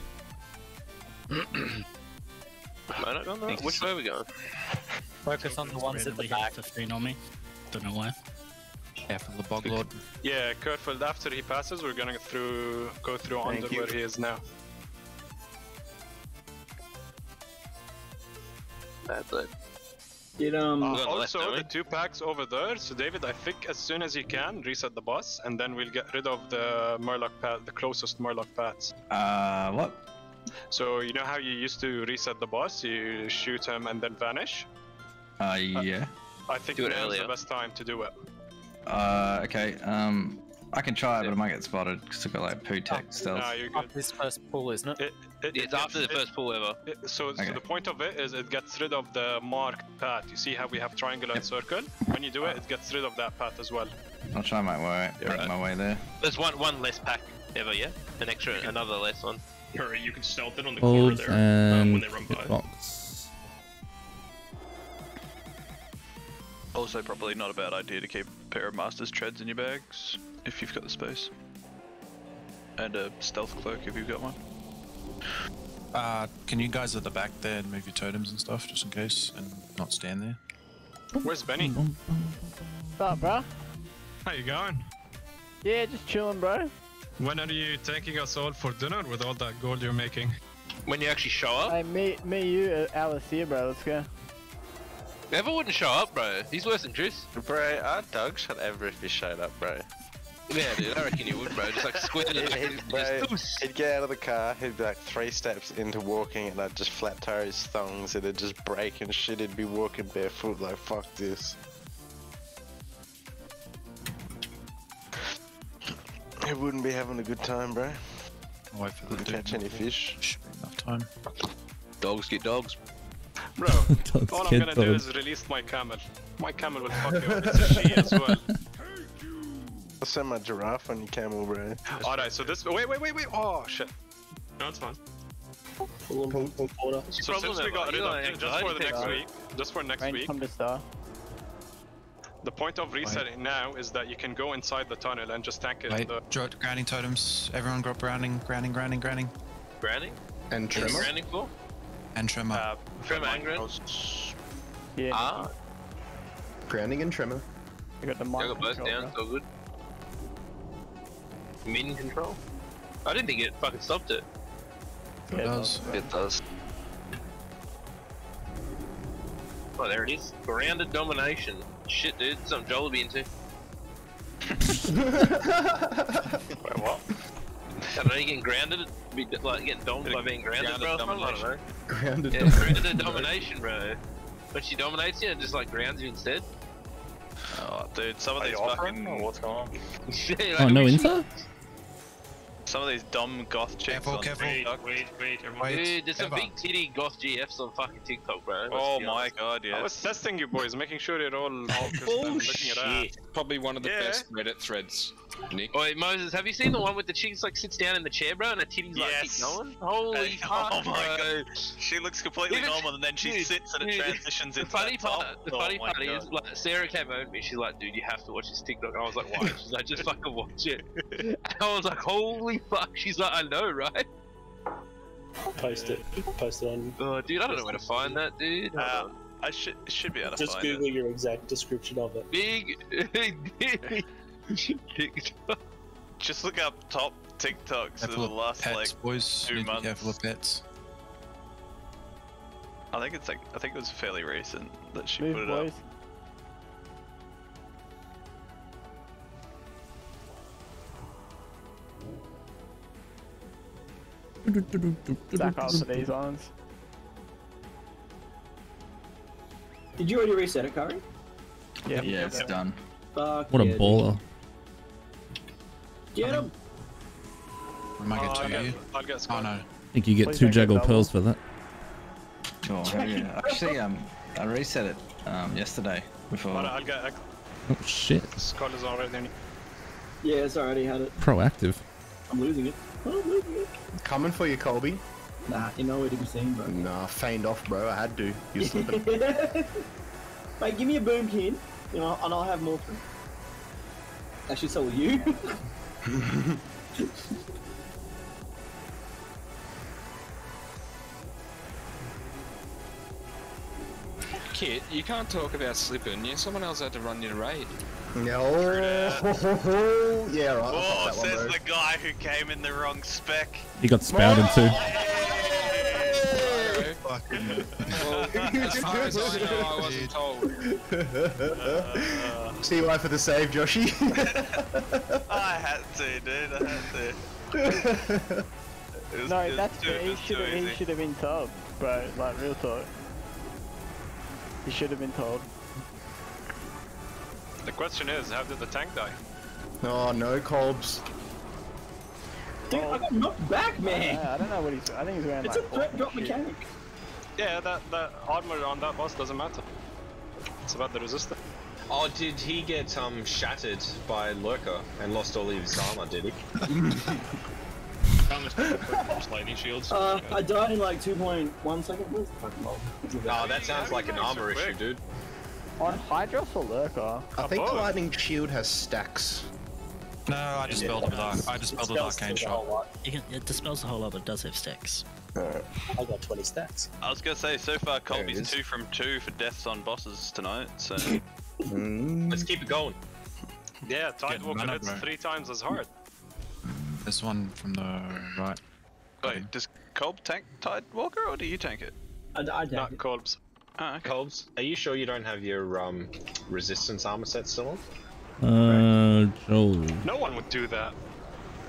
Am I not going? Which way are we going? Focus on the ones at the Randomly hit back. 15 on me. Don't know why. Yeah, for the bog lord. Yeah, careful. After he passes, we're gonna through go through Thank under you. where he is now. Bad though. Did um Uh, We're the left, also, the two packs over there. So, David, I think as soon as you can, reset the boss, and then we'll get rid of the Murloc pad, the closest Murloc pads. Uh, what? So, you know how you used to reset the boss? You shoot him and then vanish. Uh, yeah. I think Do it now's the best time to do it. Uh, okay. Um, I can try it, but I might get spotted because I've got like poo tech stealth. Nah, you're good. After this first pull, isn't it? It, it, It's it after the gets- first pull ever. it- it- so, so the point of it is it gets rid of the marked path. You see how we have triangle and circle? When you do it, it gets rid of that path as well. I'll try my way, You're right. my way there. There's one one less pack ever, yeah? An extra, another less one. Or you can stealth it on the corner there um, and when they run by. hitbox. Also, probably not a bad idea to keep a pair of Master's Treads in your bags if you've got the space. And a stealth cloak if you've got one. Uh, can you guys at the back there move your totems and stuff just in case and not stand there? Where's Benny? What's up, bro? How you going? Yeah, just chilling, bro. When are you taking us all for dinner with all that gold you're making? When you actually show up, Hey, me, me, you, uh, Alice here, bro. Let's go. Ever wouldn't show up, bro. He's worse than Tris. Bro, our dog shut ever if he showed up, bro. Yeah, dude, I reckon you would, bro. Just like squinting He'd, at he'd, he'd get out of the car, he'd be like three steps into walking, and I'd just flat tire his thongs, and it'd just break and shit. He'd be walking barefoot, like, fuck this. He wouldn't be having a good time, bro. I'll wait for the Couldn't catch any fish. Should be enough time. Dogs get dogs. Bro, Dogs all I'm gonna do is release my camel. My camel will fuck you up. It's a she as well. I'll send my giraffe on your camel, bro. Alright, so this. Wait, wait, wait, wait. Oh, shit. No, it's fine. Pull on, pull quarter. So problem since we there, got bud? rid of got it, just for the next week, just for next week, come to star. the point of resetting now is that you can go inside the tunnel and just tank it. Wait, The, draw grounding totems. Everyone got grounding, grounding, grounding, grounding. Grounding? And What's Tremor. grounding for? And tremor. uh, Trim and ground? Yeah, Ah, Grounding and Tremor. I got the I got both down, so good. Min control? I didn't think it fucking stopped it. it does. It does. Oh, there it is. Grounded domination. Shit, dude. Something Joel will be into. Wait, what? I don't know, you getting grounded, be like getting domed by being grounded, bro. Grounded I don't know. Grounded. Yeah, domination. grounded domination, bro. When she dominates you and just like grounds you instead. Oh, dude, some of Are these you fucking or what's going on? Yeah, Oh, no info? some of these dumb goth chicks Careful, on careful. Wait, TikTok. wait, wait. Wait. Dude, there's some big titty goth GFs on fucking TikTok, bro. Let's Oh my god, yeah. I was testing you boys, making sure you're all focused and looking at. Bullshit. Probably one of the Yeah. best Reddit threads. Nick. Wait, Moses, have you seen the one with the chick like sits down in the chair, bro, and her titties like keep Yes. going? Holy Oh fuck, my bro. god, she looks completely Even- normal, and then she dude, sits and it dude, transitions the into funny that top. part, the Oh funny my part is, like, Sarah came over to me. She's like, "Dude, you have to watch this TikTok." I was like, "Why?" She's like, "Just fucking watch it." And I was like, "Holy fuck!" She's like, "I know, right?" Post it. Post it on. Oh, dude, I don't know where to find that, dude. Uh. I should should be able to Just find Google it. your exact description of it. Big, big TikTok. Just look up top TikToks of the last pets, like boys. two Need to be months. careful of pets. I think it's like I think it was fairly recent that she Move, put it boys. up. Back up for these ones. Did you already reset it, Curry? Yeah, Yeah, it's done. Fuck What a yeah, dude. baller. Get him! I might Oh, get I'll two get- you. I'll get Oh Scott. no. I think you get Please two don't get juggle double. pearls for that. Oh, yeah. Actually, um, I reset it um, yesterday before. But I'll get Oh shit. Scott is already in. Yeah, it's already had it. Proactive. I'm losing it. I'm losing it. Coming for you, Colby. Nah, you know where to be seen, bro. Nah, feigned off, bro. I had to. You're slipping. Mate, give me a boom kin, you know, and I'll have more. Actually, so will you. Kit, you can't talk about slipping. Yeah, someone else had to run your raid. yeah, oh, yeah, right. I'll Oh, fuck that one, says the guy who came in the wrong spec. He got spouted too. Well, as far as I know, I wasn't told. See why for the save, Joshy? I had to, dude. I had to. It was- it No, was that's too- fair. it He should have. He should have been told, bro. Like real talk. He should have been told. The question is, how did the tank die? oh no, Colbs. Dude, I got knocked back, man. Yeah, I don't know what he's. I think he's wearing It's a threat drop shit. mechanic. Yeah, that that armor on that boss doesn't matter. It's about the resistance. Oh, did he get um shattered by Lurker and lost all of his armor? Did he? Found this people put lightning shields. Uh, I died in like 2.1 seconds. Where's the fucking log? Oh, that sounds like an armor issue, dude. On Hydross or Lurker? I think the Lightning Shield has stacks. No, I just spelled it with arc. I just spelled it with arcane shot. You can, it dispels the whole lot, but it does have stacks. I got 20 stacks. I was gonna say, so far Colby's two from two for deaths on bosses tonight. So Mm. Let's keep it going. Yeah, Getting Tidewalker mana, hits bro. three times as hard. This one from the right. wait, does Colb tank Tide Walker or do you tank it? I, I Not died. Colbs. Oh, okay. Colbs, are you sure you don't have your um resistance armor set still on? Uh, Joel. No one would do that.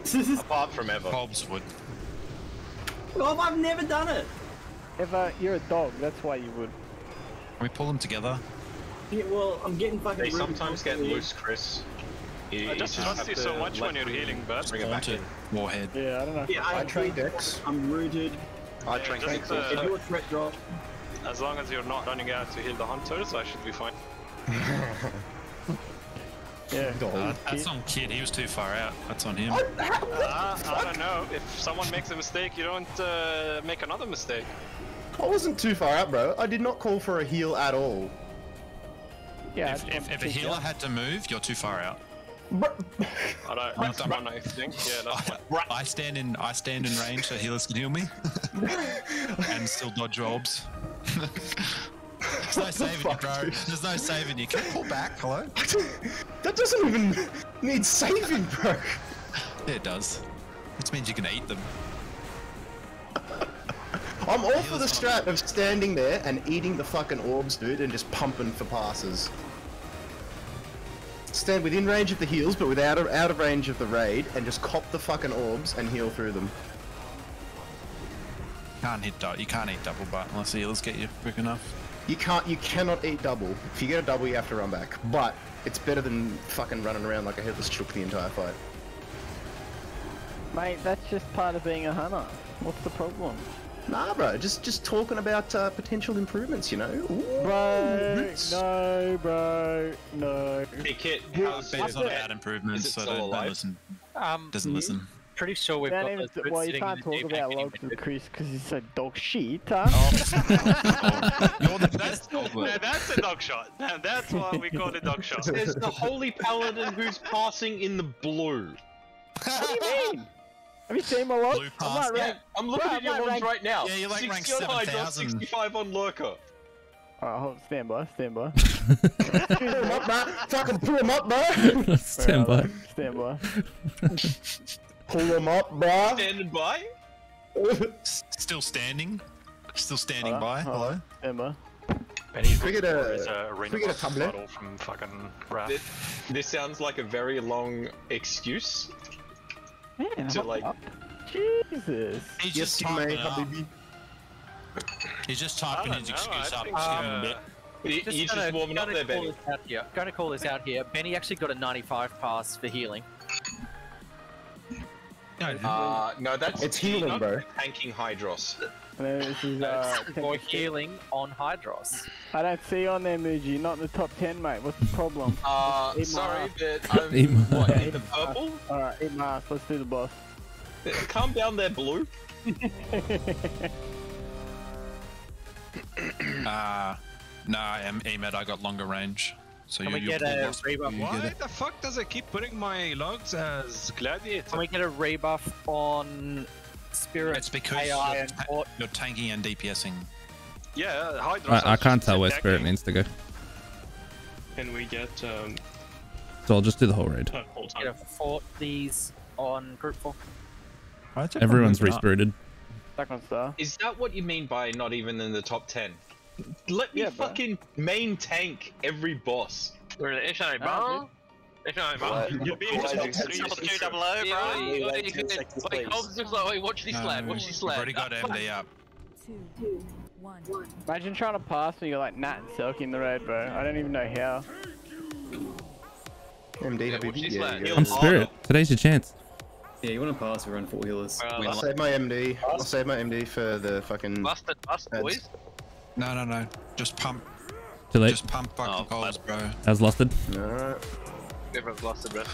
Apart from Ever. Hobbs would. Oh, I've never done it. If uh, you're a dog, that's why you would. Can we pull them together? Yeah, well, I'm getting fucking. They sometimes get constantly. loose, Chris. You, I just have trust you so much when you're healing, but Bring it back in. Haunted Warhead. Yeah, I don't know. Yeah, I, I train agree. decks. I'm rooted. I Yeah, train just, decks. uh, If you're a threat drop, as long as you're not running out to heal the hunters, I should be fine. Yeah. Uh, that's on Kid. He was too far out. That's on him. Uh, I don't know. If someone makes a mistake, you don't uh, make another mistake. I wasn't too far out, bro. I did not call for a heal at all. Yeah. If, if, if a kick you healer out. had to move, you're too far out. Alright, that's one I think. Yeah, that's one. I stand in I stand in range so healers can heal me, and still dodge orbs. There's no saving you, bro. There's no saving you. Can you pull back? Hello? That doesn't even need saving, bro. Yeah, it does. Which means you can eat them. I'm all for the strat of standing there and eating the fucking orbs, dude, and just pumping for passes. Stand within range of the heals, but without out of range of the raid, and just cop the fucking orbs and heal through them. Can't hit You can't eat double butt unless the healers get you quick enough. You can't. You cannot eat double. If you get a double, you have to run back. But it's better than fucking running around like a headless chook the entire fight. Mate, that's just part of being a hunter. What's the problem? Nah, bro. Just just talking about uh, potential improvements. You know. Ooh, Bro, roots. no, bro, no. Hey, Kit, how's Ben's not about improvements, Is it so don't, don't listen. Um, Doesn't listen. Pretty sure we've Don't got even, those boots well, you can't talk about tank logs with Chris because he's so dog shit. Huh? Oh. That's, now that's a dog shot. Now that's why we call it a dog shot. There's the holy paladin who's passing in the blue. what do you mean? Have you seen my logs? Blue I'm pass. not Yeah. I'm looking Bro, at your I'm not ones ranked- right now. Yeah, you're like ranked 60 7,000. 65 on Lurker. Alright, hold, stand by, stand by. Pull him up, bro. Fucking pull him up, bro. Stand by. Stand by. Pull him up, bro. Standing by? Still standing. Still standing Alright, by. alright, Hello. Emma. by. And he's We get a- a we arena get a boss tablet. model from fucking Wrath. This, this sounds like a very long excuse. Man, To, like- up. Jesus. He's Yes, just you typing it up. Habibi. He's just I typing his know, excuse I up. think, Just give him uh, a bit. You, Just you're gonna, just warming up there, call Benny. this out here. Going to call this out here. Benny actually got a 95 pass for healing. Uh, no, that's It's healing, not bro. Tanking Hydross. And then this is uh, For healing on Hydross. I don't see you on there, Muji. Not in the top 10, mate. What's the problem? Uh, Eat sorry, but I'm Eat my what, in the purple? Alright, eat my ass. Let's do the boss. Calm down there, blue. Uh, nah, em- Emed, I got longer range. So Can you, we you get a wasp, rebuff? you Why get it. the fuck does it keep putting my logs as gladiator? Can we get a rebuff on Spirit, It's because AI, you're, and ta- Fort? you're tanking and DPSing. Yeah, Hydross. I, I can't tell where. Spirit needs to go. Can we get um, So I'll just do the whole raid. that whole Get a? Fort these on Group 4. Everyone's respirited. Back star. Is that what you mean by not even in the top 10? Let me Yeah, bro. fucking main tank every boss. We're in the Eshai Bar. Eshai You'll be Why able is to it see so the serious? future. Yeah, Wait, just like, watch this lad, watch this lad. already got. MD up. Two, one. Imagine trying to pass me, you're like Nat and Selkie in the raid, bro. I don't even know how. MD, Yeah, watch Habibi. Yeah, yeah. I'm Spirit. Today's your chance. Yeah, you want to pass, we run four healers. Uh, I'll save my MD. I'll save my MD for the fucking. Busted, bust, boys. No, no, no. Just pump. Too late. Just pump fucking Oh, goals, bro. I was lusted. No. Everyone's lost it, bro.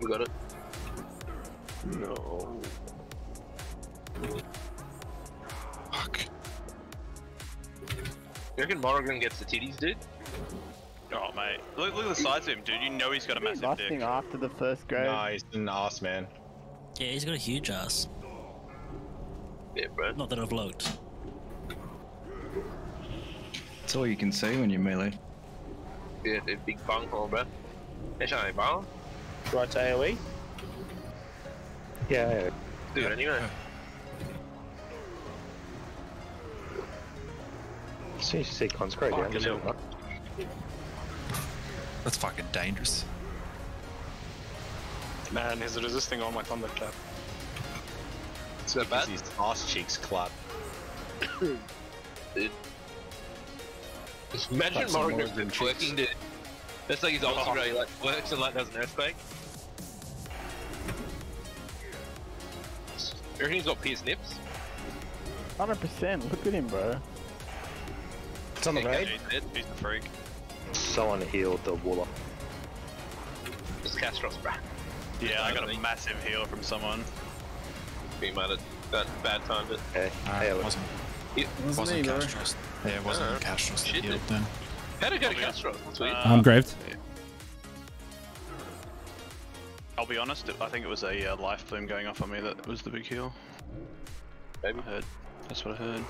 We got it. No. Fuck. You reckon Morogrim gets the titties, dude? Oh, mate. Look, look at the size of him, dude. You know he's got a massive Lusting dick. after the first grade. Nah, he's an ass, man. Yeah, he's got a huge ass. Yeah, bro. Not that I've looked. That's all you can see when you melee. Yeah, dude, big bung hole, bro. Eshai Bar. Right to AoE? Yeah, yeah. Do it anyway. As soon as you see consecrate, yeah, Fucking just hell. right. That's fucking dangerous. Man, he's resisting all my thunderclap. It's not bad. His ass cheeks clap. Dude. Just imagine Like some Morogrim Morogrim just working. That's like his ultra, bro. He like works and like does an earthquake. You reckon he's got pierced nips? 100%. Look at him, bro. It's on the Yeah, raid. he's dead. He's the freak. Someone healed the Wooler. It's Castros, bro. Yeah, I got a massive heal from someone. Be mad at that bad time, but Hey, Uh, hey, it look. Wasn't. It wasn't, wasn't me. Castros. Yeah, it wasn't Uh, Castros that healed dude. then. How'd it go to Castros? Uh, I'm graved. I'll be honest, I think it was a uh, Lifebloom going off on me that was the big heal. Maybe. I heard. That's what I heard.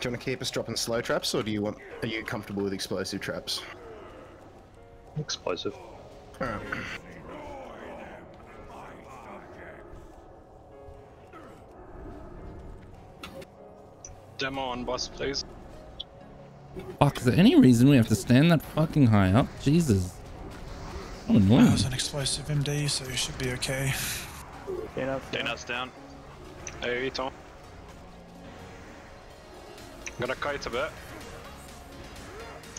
Do you want to keep us dropping slow traps, or do you want? Are you comfortable with explosive traps? Explosive. Alright. Demo on boss, please. Fuck, is there any reason we have to stand that fucking high up? Jesus. So That annoying. was an explosive MD, so you should be okay. Stand up, stand up. Donut's down. Hey, Tom. I'm gonna kite a bit.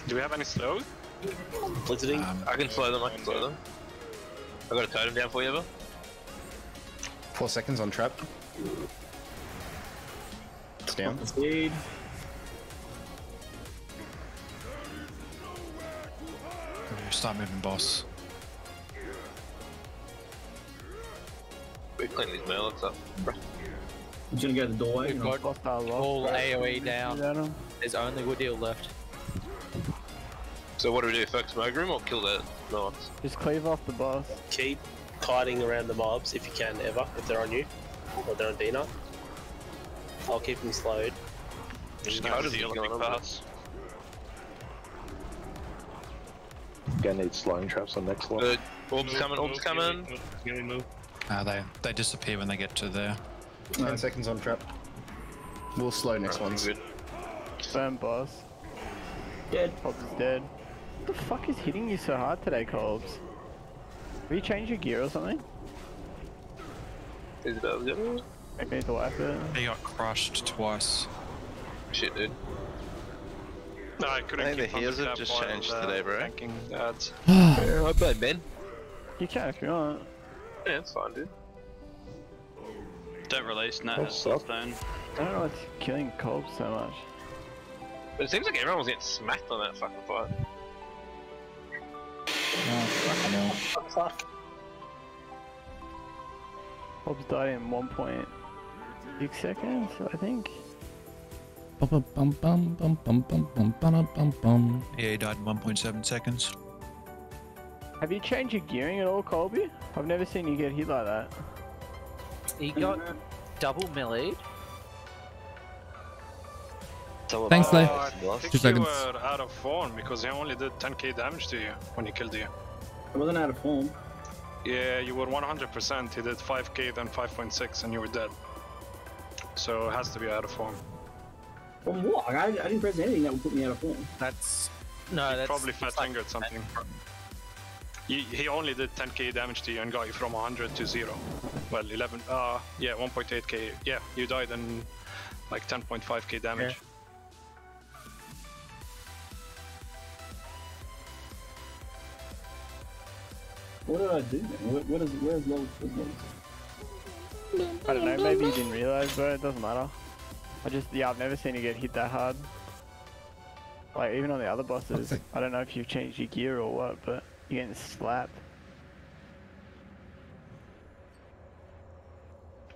Do we have any slow? Blitzding. Um, I can slow them, I can slow them. I got a totem down for you, Ever. Four seconds on trap. It's down. Speed. Start moving, boss. We clean these murlocs up. Bruh. I'm just gonna go to the doorway. We've and I'll- got all AoE down. There's only Woodeel left. So what do we do? Focus smoke room or kill the knights? Just cleave off the boss. Keep kiting around the mobs if you can ever, if they're on you. Or they're on Dina. I'll keep them slowed. Just Go to the Olympic pass. Gonna need slowing traps on next one. Good. Orbs coming, orbs coming. Uh, they they disappear when they get to there. Ten seconds on trap. We'll slow next one. Good. Burn boss. Dead. Cobb's dead. What the fuck is hitting you so hard today, Cobbs? Have you changed your gear or something? Is it over? Yep. Maybe need to wipe it. He got crushed twice. Shit, dude. No, I couldn't I think keep the on heals have just changed uh, today, bro. tanking ads. yeah, I played Ben. You can if you want. Yeah, it's fine, dude. Don't release, no, it's. I don't know what's killing Cobb so much. But it seems like everyone was getting smacked on that fucking fight. Oh, fucking hell. Fuck. Cobb's died in 1.6 seconds, I think. Bum, bum, bum, yeah, he died in 1.7 seconds. Have you changed your gearing at all, Colby? I've never seen you get hit like that. He got double melee. Thanks, Lay. I think Two you were out of form because he only did 10k damage to you when he killed you. I wasn't out of form. Yeah, you were 100%. He did 5k, then 5.6, and you were dead. So it has to be out of form. From what? I, I didn't press anything that would put me out of form. That's no, He that's probably fat fingered something. He, he only did 10k damage to you and got you from 100 to 0. Well, 11, uh, yeah, 1.8k. Yeah, you died in like 10.5k damage. What did I do then? What, what is, where's low? Where's low? I don't know, maybe you didn't realise, bro. It doesn't matter. I just, yeah, I've never seen you get hit that hard. Like, even on the other bosses, I don't know if you've changed your gear or what, but you're getting slapped.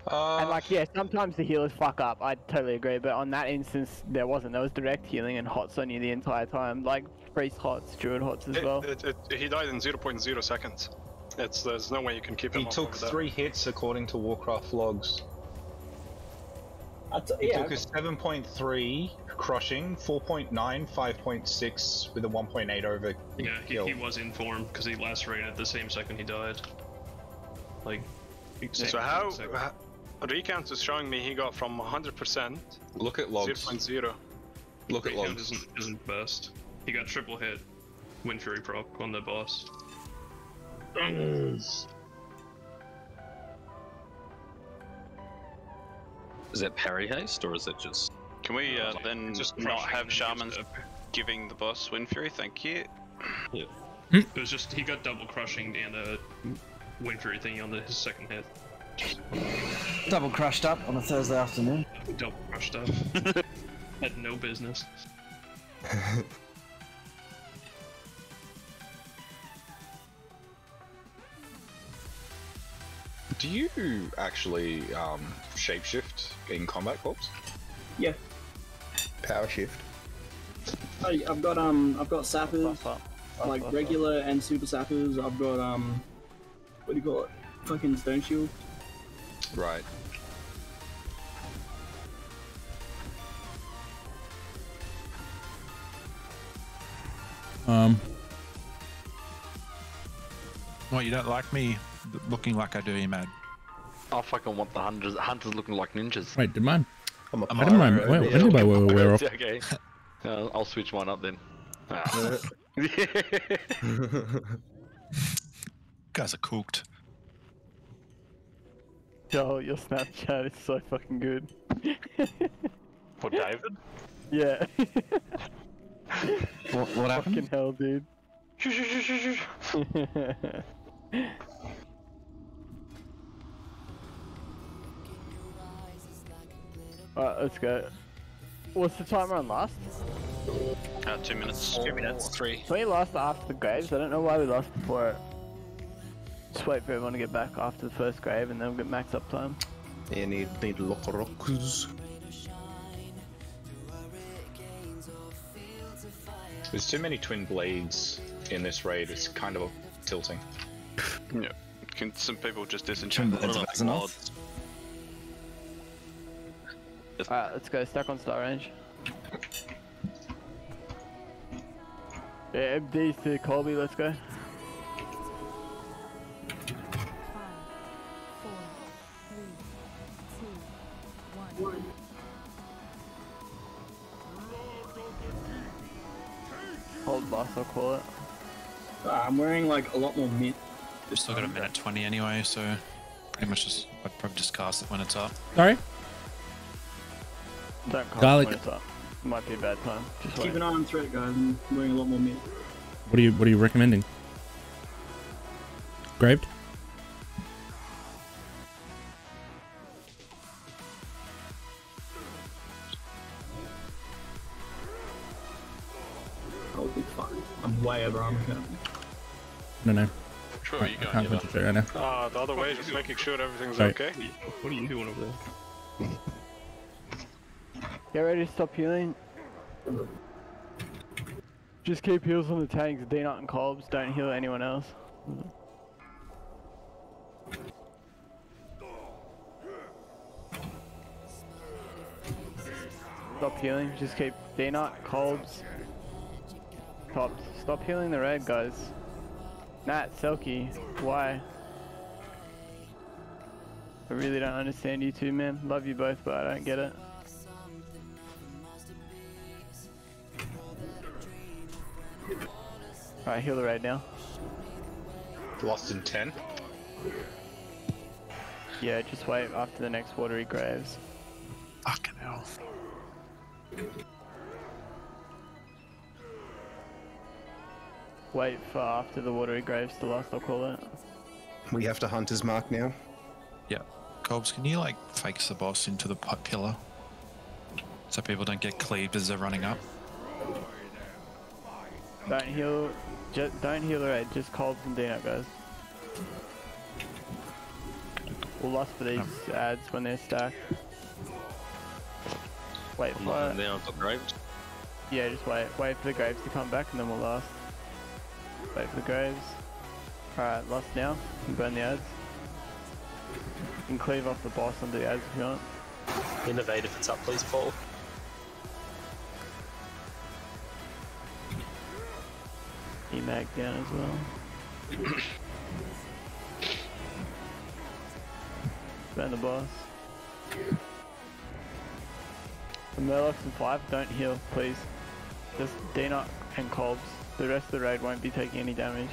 and like, uh, yeah, sometimes the healers fuck up. I totally agree, but on that instance, there wasn't. There was direct healing and hots on you the entire time, like priest hots, druid hots as It- well. it- it- he died in 0.0 seconds. It's there's no way you can keep him He took over that. three hits according to Warcraft logs. T- He yeah, took a 7.3 crushing, 4.9, 5.6 with a 1.8 over Yeah, he, he was in form because he lacerated the same second he died. Like, same So how, second. how Recount is showing me he got from 100% Look at logs. 0.0. Look at Recount logs. Isn't, isn't best. He got triple hit, Windfury proc on the boss. Is it parry haste or is it just? Can we uh, then just not have and shamans just, uh, giving the boss Windfury? Thank you. Yeah. It was just he got double crushing and a Windfury thing on the, his second hit. Double crushed up on a Thursday afternoon. Double crushed up. Had no business. Do you actually um, shapeshift in combat corps? Yeah. Power shift. I, I've got um, I've got sappers, like buff, regular and super sappers. I've got um, what do you call it? Fucking stone shield. Right. Um, What, you don't like me looking like I do, you mad? I fucking want the hunters, hunters looking like ninjas. wait, did mine? I'm a I didn't mind. Wait, when did I wear, wear off? okay. Uh, I'll switch mine up then. Ah. guys are cooked. Joel, your Snapchat is so fucking good. For David? Yeah. What, what happened? Fucking hell, dude. Alright, let's go. What's the timer on last? Uh, two minutes. Two minutes. Three. Can we lost after the graves? I don't know why we lost before it. Just wait for everyone to get back after the first grave and then we'll get max up time. Yeah, need need lock rocks. There's too many twin blades in this raid. It's kind of tilting. Yeah. Can some people just disenchant Twin blades the of mods? Azeroth. Alright, let's go. Stuck on star range. Yeah, MD's to Colby, let's go. Hold boss, I'll call it. Uh, I'm wearing like a lot more mint. We've still got a minute 20 anyway, so pretty much just, I'd probably just cast it when it's up. Sorry? Don't cast Garlic. when it's up. Might be a bad time. Just Keep wait. an eye on threat, guys. I'm wearing a lot more meat. What are you What are you recommending? Graved? I'll be fine. I'm way over armor count. I don't know. Which way you I can't Eva? concentrate right now. Ah, the other way, just making sure everything's Sorry. okay. What are you doing over there? Get ready to stop healing. Just keep heals on the tanks, D-Nut and Colbs. Don't heal anyone else. Stop healing. Just keep D-Nut, Colbs. Top. Stop healing the red, guys. Nat, Selkie, why? I really don't understand you two, man. Love you both, but I don't get it. Alright, heal the raid now. Lost in 10. Yeah, just wait after the next watery graves. Fucking hell. Wait for after the watery graves to last, I'll call it. We have to Hunter's Mark now. Yeah. Colbs, can you like fake the boss into the pillar? So people don't get cleaved as they're running up? Don't heal, just don't heal the raid, just Colbs and D-Nut, guys. We'll lust for these ads when they're stacked. Wait I'm for down for graves. Yeah, just wait. Wait for the graves to come back and then we'll last. Wait for the graves. Alright, last now. You can burn the ads. You can cleave off the boss and do the ads if you want. Innervate if it's up, please, Paul. EMAG down as well. Burn the boss. The Murlocs and 5 don't heal, please. Just D-Nut and Colbs. The rest of the raid won't be taking any damage.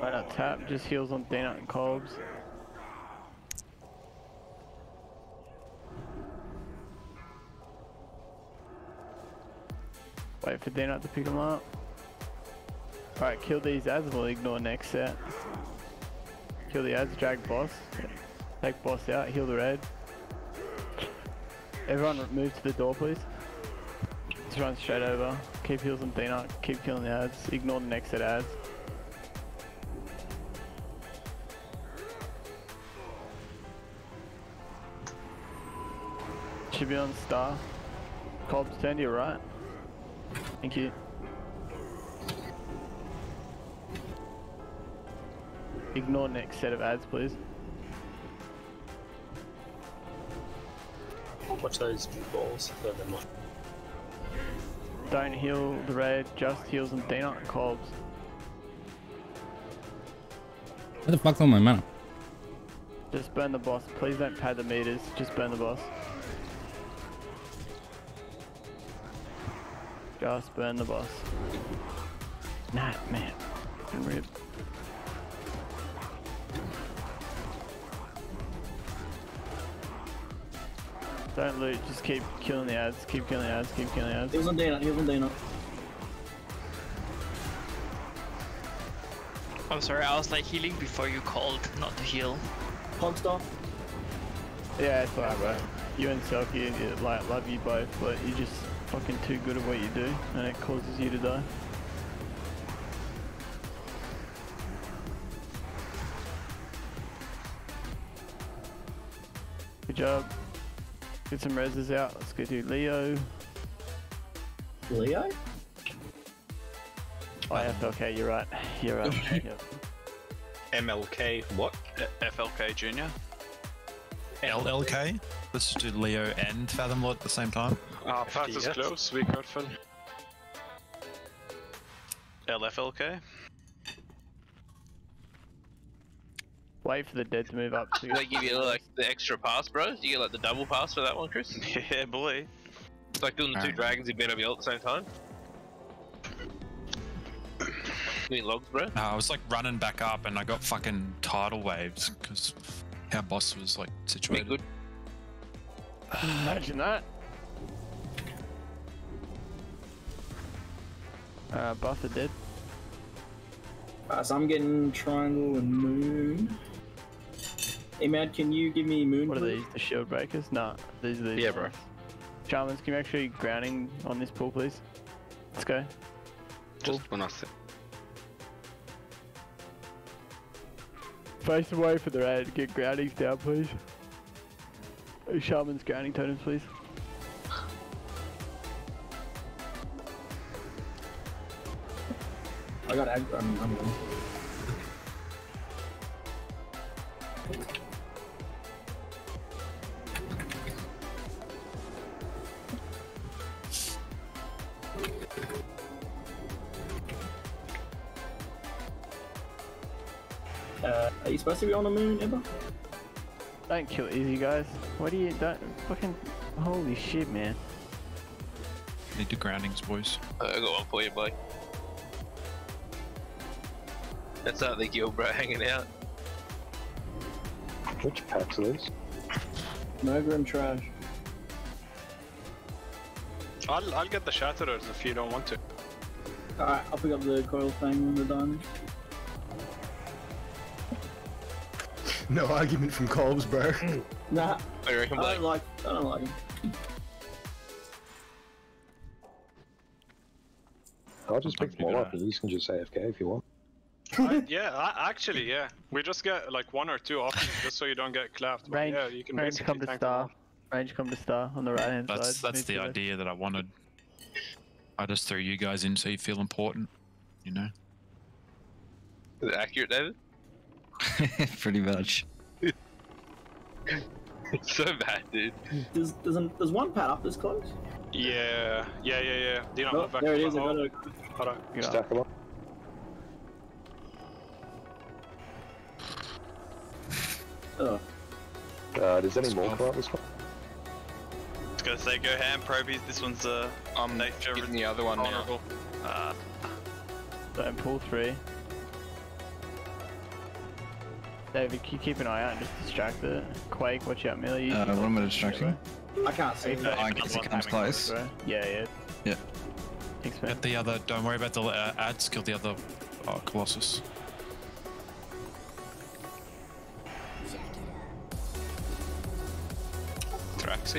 Right up tap, just heals on D-Nut and Colbs. Wait for D-Nut to pick them up. Alright, kill these ads, we'll ignore next set. Kill the ads, drag boss. Take boss out, heal the red. Everyone move to the door, please. Just run straight over. Keep heals on D-Nut, keep killing the ads. Ignore the next set ads. Should be on star. Colb's turn to your right. Thank you. Ignore next set of ads, please. Watch those balls. No, never mind. Don't heal the red, just heals and D-Nut and Colbs. Where the fuck's all my mana? Just burn the boss. Please don't pad the meters. Just burn the boss. Just burn the boss. Nah, man. Fucking rip. Don't loot, just keep killing the ads, keep killing the ads, keep killing the ads. He was on Dina, he was on Dina. I'm sorry, I was like healing before you called, not to heal. Pogster. Yeah, it's alright, bro. You and Selkie, yeah, like, love you both, but you're just fucking too good at what you do, and it causes you to die. Good job. Get some reses out. Let's go do Leo. Leo? Oh, FLK, you're right. You're right. yep. MLK, what? FLK Junior. LLK. Let's do Leo and Fathom Lord at the same time. Ah, path is FDS. close, be careful. LFLK. Wait for the dead to move up. Do they give you like the extra pass, bro? Do you get like the double pass for that one, Chris? Yeah, boy. It's like doing the two Alright. dragons you beat up your at the same time. You logs, bro? No, I was like running back up and I got fucking tidal waves because our boss was like situated. good. Imagine that. Uh, buff are dead. Uh, so I'm getting triangle and moon. Hey, Mad, can you give me moon? What are these? The shield breakers? Nah, these are these. Yeah, bro. ones. Shamans, can you actually grounding on this pool, please? Let's go. Just when I said. Face away for the raid. Get groundings down, please. Shaman's grounding totems, please. I got ag- I'm, I'm going. Uh, are you supposed to be on the moon, Emma? Don't kill easy, guys. What do you don't fucking? Holy shit, man. Need the groundings, boys. Uh, I got one for you, boy. That's not the guild, bro, hanging out. Which packs are these? Morogrim trash. I'll, I'll get the shatterers if you don't want to. Alright, I'll pick up the coil thing on the diamond. No argument from Colbs, bro. Nah, What do you reckon, I don't like. I don't like him. I'll just pick them all up and you can just AFK if you want. I- yeah, I, actually, yeah. We just get like one or two options just so you don't get clapped. But Range, yeah, you can range come to tank them star. Range come to star on the right hand side. That's that's the idea that I wanted. I just threw you guys in so you feel important, you know. Is it accurate, David? Pretty much. It's so bad, dude. Does does an, does one pad up this close? Yeah, yeah, yeah, yeah. Do you not Oh, move back there it to is. I the got hole? it. Hold on. Yeah. Stack them up. Oh, Uh, does any more come out this one? I was gonna say, go ham, probies. This one's uh, I'm nature getting the other one now. Uh, Don't pull three. David, can you keep an eye out and just distract it? Quake, watch out, Millie. you- Uh, what am I distracting? I can't see. If that. that- I guess it comes close. bro. Yeah, yeah. Yeah. Thanks, man. Get the other. Don't worry about the uh, ads. Kill the other uh, Colossus.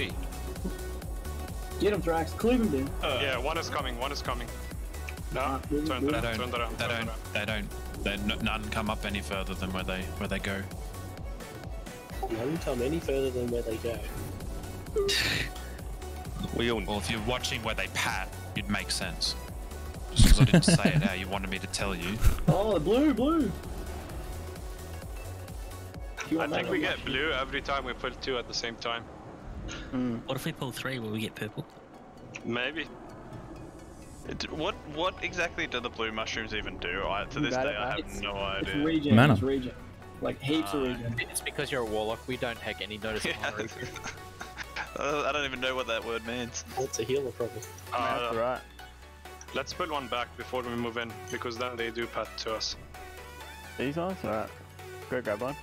Traxy. Get him, Drax. Cleave him down. Uh, yeah, one is coming, one is coming. No, turn They don't. turn around, They turn don't. around. They don't. They n- none come up any further than where they where they go. None come any further than where they go. We all Well, if you're watching where they pat, it'd make sense. Just because I didn't say it how you wanted me to tell you. Oh, blue, blue. I think we get blue every time we put two at the same time. What if we pull three? Will we get purple? Maybe. it- what what exactly do the blue mushrooms even do? I, to this day, it, I have It's- no It's idea. regen. Mana. It's regen. Like heaps of Ah. regen. It's because you're a warlock. We don't take any notice of Yeah. mana. Uh, I don't even know what that word means. It's a healer problem? Uh, That's right. Let's pull one back before we move in, because then they do pat to us. These ones? Alright. Go grab one.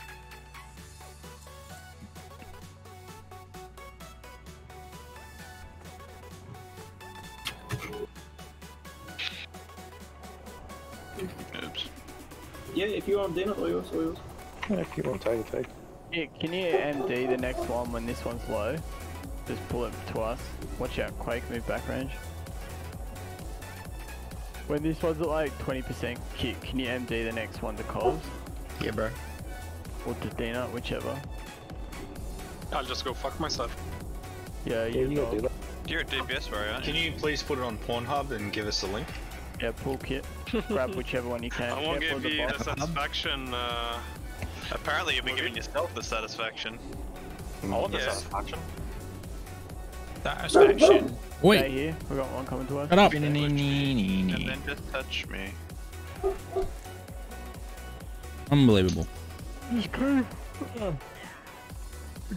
Yeah, if you want dinner, or yours, or yours. Yeah, if you want take it, take. Yeah, can you MD the next one when this one's low? Just pull it to us. Watch out, Quake, move back range. When this one's at like 20% kick, can you MD the next one to Coles? Yeah, bro. Or to Dina, whichever. I'll just go fuck myself. Yeah, you you dog. do that. You're at DPS, right? aren't you? Can you please put it on Pornhub and give us a link? Yeah, pull kit. Grab whichever one you can. I won't Careful give of you boss. the satisfaction. Uh, Apparently, you've been giving yourself the satisfaction. I want the Yeah. satisfaction. Satisfaction. Stay Wait. here. We got one coming to us. Shut up. And then just touch me. Unbelievable. Just cleave.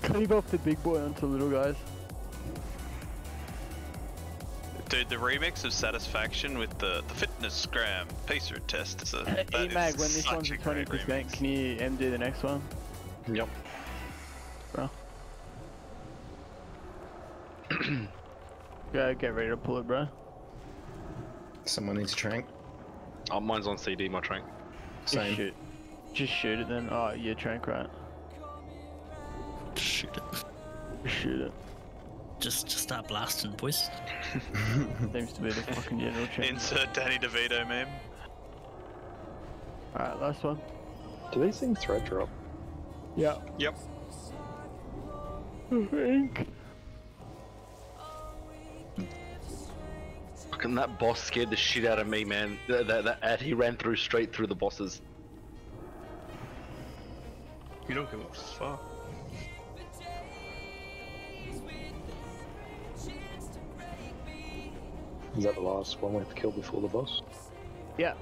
Cleave off the big boy onto little guys. Dude, the remix of Satisfaction with the, the fitness gram pacer test is a. Uh, hey Mag, when this one's at 20%, remix. can you MD the next one? Yep. Bro. Go, get ready to pull it, bro. Someone needs a trank. Oh, mine's on CD, my trank. Just Same. shoot. Just shoot it then. Oh, yeah, trank right. Shoot it. Shoot it. Just, just start blasting, boys. Seems to be the fucking general trend. Insert Danny DeVito meme. Alright, last one. Do these things thread drop? Yeah. Yep. Ink. Fucking that boss scared the shit out of me, man. That, that, that he ran through straight through the bosses. You don't give a fuck. Is that the last one we have to kill before the boss? Yeah.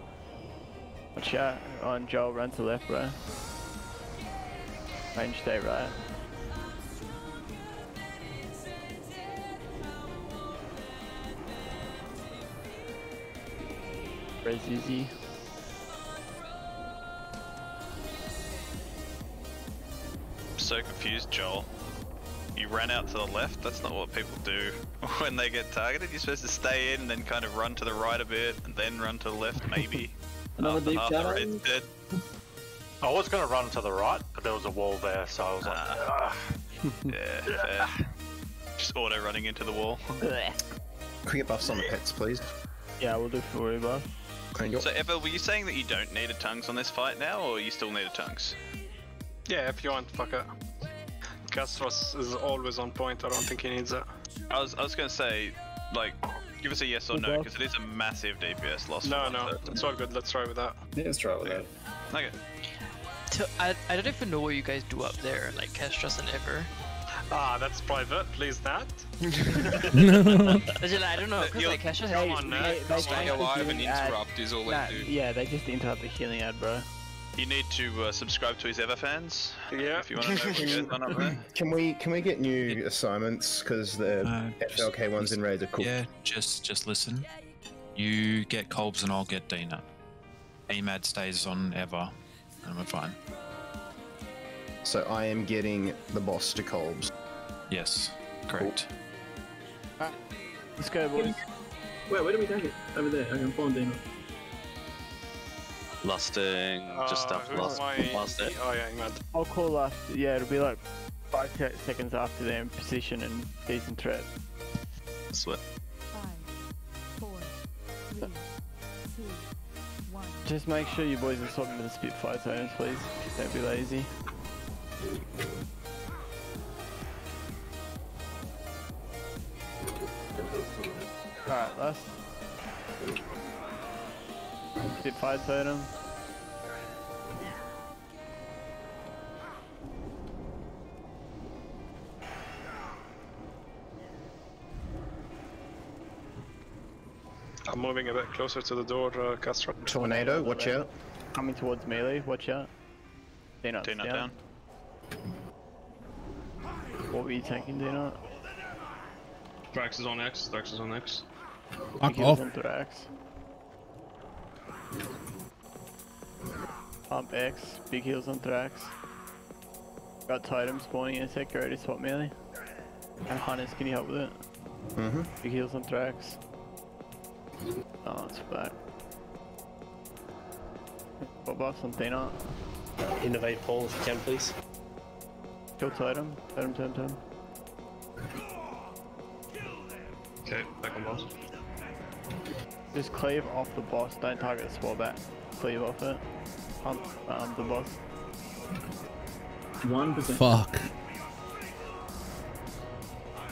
Watch out on Joel, run to left, bro. Range stay right. Res easy. I'm so confused, Joel. You ran out to the left? That's not what people do when they get targeted. You're supposed to stay in and then kind of run to the right a bit and then run to the left, maybe. Another after deep half the shadow? raid's dead. I was gonna run to the right, but there was a wall there, so I was like, Ah. Yeah, fair. Just auto running into the wall. Can we get buffs on the pets, please? Yeah, we'll do full rebuff. Thank you. So, Ever, were you saying that you don't need a tongues on this fight now, or you still need a tongues? Yeah, if you want, fuck it. Castros is always on point. I don't think he needs it. I was, I was gonna say, like, give us a yes or no, because it is a massive DPS loss. No, no, one, it's all good. Let's try with that. Yeah, let's try with that. Okay. So, I, I don't even know what you guys do up there, like Castros and Ever. Ah, that's private. Please, not. Actually, I don't know, because You'll- like Castros come has on, They, man. they Come stay alive and interrupt is all they nah, do. Yeah, they just interrupt the healing ad, bro. You need to uh, subscribe to his Ever fans. Yeah. If you want to know what goes on up there. Can we can we get new assignments because the Uh, FLK ones in raids are cool. Yeah, just just listen. You get Colbs and I'll get Dina. Emad stays on Ever, and we're fine. So I am getting the boss to Colbs. Yes, correct. Let's go, boys. Wait, where do we take it? Over there. I can find Dino. Lusting, just Uh, after who's last, my- last day. Oh yeah, Imad. I'll call us. Yeah, it'll be like five se- seconds after they're position and decent threat. Sweat. Just make sure you boys are swapping to the Spitfire zones, please. Don't be lazy. Alright, last. Spitfire totem. I'm moving a bit closer to the door, uh, Castro. Tornado, watch out. Coming towards melee, watch out. Dino, Dino down. down. What were you taking, Dino? Drax is on X. Drax is on X. Fuck off. on Thrax. Pump X, big heals on Thrax. Got totem spawning in a sec, go to swap melee. And Hunters, can you help with it? Mm-hmm. Big heals on Thrax. Oh, it's back. What buffs on Thena? Innervate Paul if you can, please. Kill totem. Totem, totem, totem. Okay, back on boss. Just cleave off the boss, don't target the spell back. Cleave off it. Pump um, the boss. One percent. Fuck.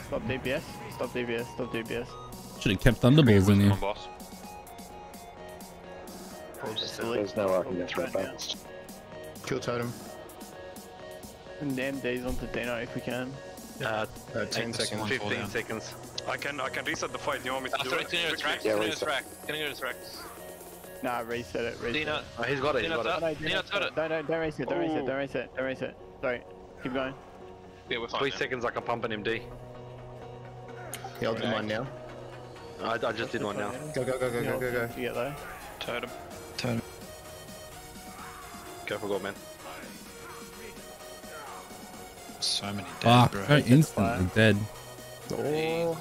Stop DPS. Stop DPS. Stop DPS. Should have kept Thunderballs in here. boss. There's no argument right back. Kill totem. And MDs onto Dino if we can. Uh, Uh, 10 seconds. 15 seconds. I can I can reset the fight. You want me to Uh, do sorry, it? can you go to Yeah, Can you go reset. Can you go to Thrax? Nah, reset it. Reset Dino. it. Oh, he's got it, he's Dino's got it. Dino's got it. Don't, don't, don't reset. Don't reset. Ooh. Don't reset. Don't reset. Sorry. Keep going. Yeah, we're fine. Three now. seconds, I can pump an MD. Yeah, I'll do mine now. I, I just did one now. Go, go, go, go, go, go, go. If you get low. Totem. Totem. Go for gold, man. So many dead, Fuck. bro. Go instantly dead. Oh.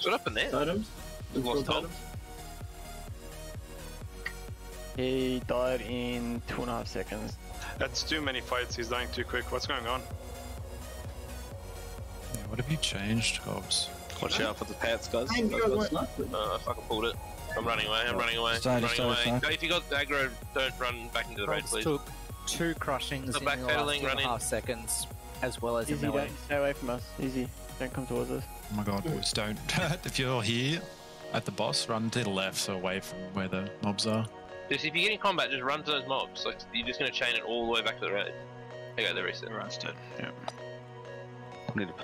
So what happened there? Totems. We've lost totems. totems. He died in two and a half seconds. That's too many fights. He's dying too quick. What's going on? Yeah, what have you changed, Hobbs? Watch out for the pats, guys. Thank you, guys Uh, I fucking pulled it. I'm running away. I'm running away. Stay, I'm running stay, away. stay. Go, if you got aggro, don't run back into the raid, please. took two crushings The in the last backpedaling, two and a running. half seconds, as well as a Easy, melee. stay away from us. Easy. Don't come towards us. Oh my god, boys, don't. if you're here at the boss, run to the left, so away from where the mobs are. Just if you get in combat, just run to those mobs. Like you're just gonna chain it all the way back to the raid. Okay, the reset. Everyone's dead. Yeah. Need to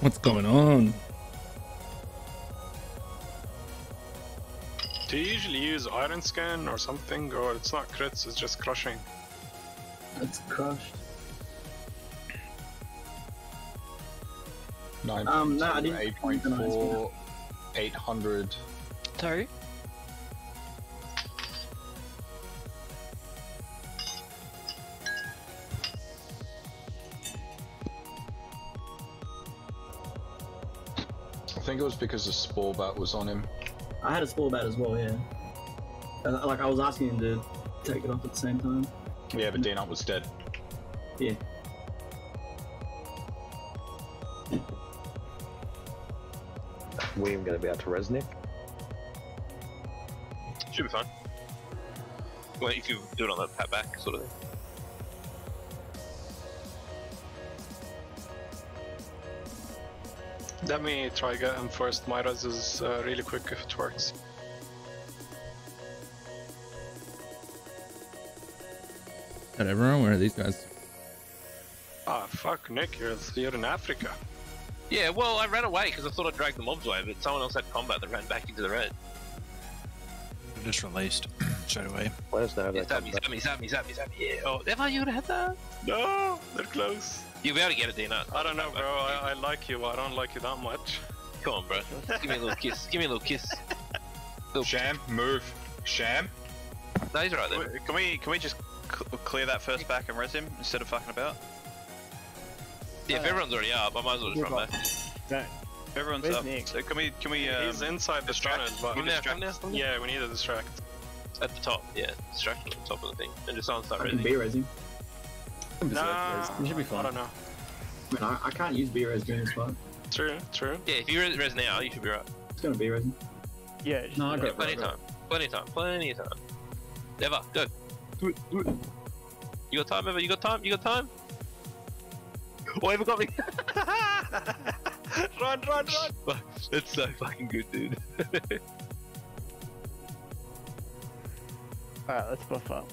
What's going on? Do you usually use Iron Scan or something, or it's not crits? It's just crushing. It's crushed. Nine Um, no, I didn't- eight point four, eight hundred. Sorry? I think it was because the spore bat was on him. I had a spore bat as well. Yeah. Uh, Like I was asking him to take it off at the same time. Yeah, but Deanut was dead. Yeah. William gonna be out to Resnick. Should be fine. Well, if you do it on the pat back sort of thing. Let me try get him first. My res is uh, really quick if it works. Got everyone? Where are these guys? Ah, fuck, Nick, you're, you're in Africa. Yeah, well, I ran away because I thought I dragged the mobs away, but someone else had combat that ran back into the raid. Just released straight away. Let us know if Yeah, they zap come me, back. zap me, zap me, zap me, zap me. Yeah. Oh, never you would have had that. No, they're close. You'll be able to get it, Dina. I don't know, bro. I, I like you. I don't like you that much. Come on, bro. Give me a little kiss. Give me a little kiss. Little Sham, move. Sham. No, he's alright then. Wait, Can we can we just cl- clear that first back and res him instead of fucking about? Yeah, if everyone's already up, I might as well just run back. Don't. Everyone's Where's up. Nick? So can we can we um, He's inside the tunnel, but Come down, come down, come yeah, we need to distract. At the top, yeah. Distraction at the top of the thing. And just someone start I can raising. B raising. Nah, You should be I don't know. I mean, I, I can't use B res during this fight. True, true. Yeah, if you res, res now, you should be right. It's gonna be resing. Yeah. just- No, I Yeah, got it. plenty of time. Plenty of time. Plenty of time. Never. Go. Do it. Do it. You got time, Ever? You got time? You got time? Oh, Ever got me. run, run, run. It's so fucking good, dude. Alright, let's buff up.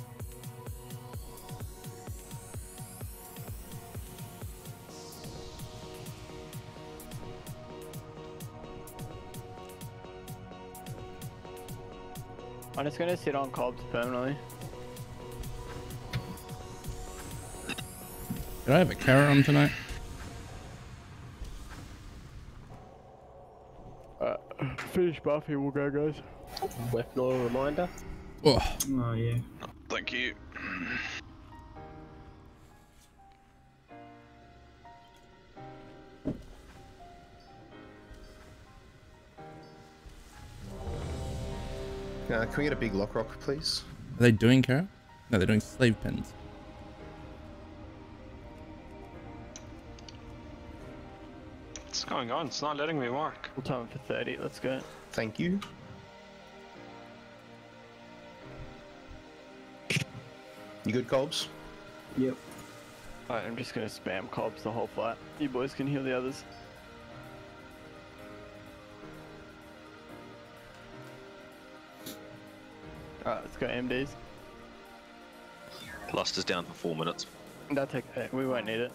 I'm just gonna sit on cobs permanently. Did I have a carrot on tonight? Uh, finish Buffy, we'll go, guys. Weapon oil reminder. Oh. Oh yeah. Thank you. Uh, can we get a big lock rock, please? Are they doing Kara? No, they're doing slave pens. What's going on? It's not letting me mark. We'll time it for 30, let's go. Thank you. You good, Cobbs? Yep. Alright, I'm just gonna spam Cobbs the whole fight. You boys can heal the others. Alright, let's go MDs. Luster's down for four minutes. That'll take, eh, we won't need it.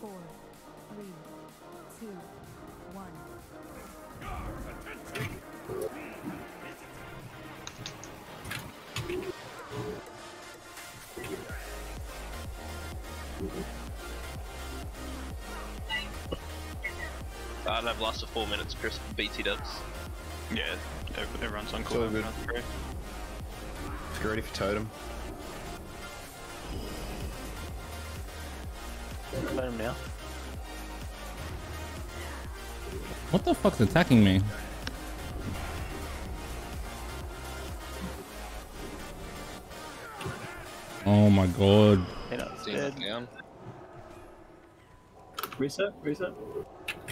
Four, three, two, one. I don't have Luster four minutes, Chris. BT dubs. Yeah, everyone's on It's call. all good. You're ready for totem. Let him now. What the fuck's attacking me? Oh my god. You know, it's Dina dead. Reset. Reset.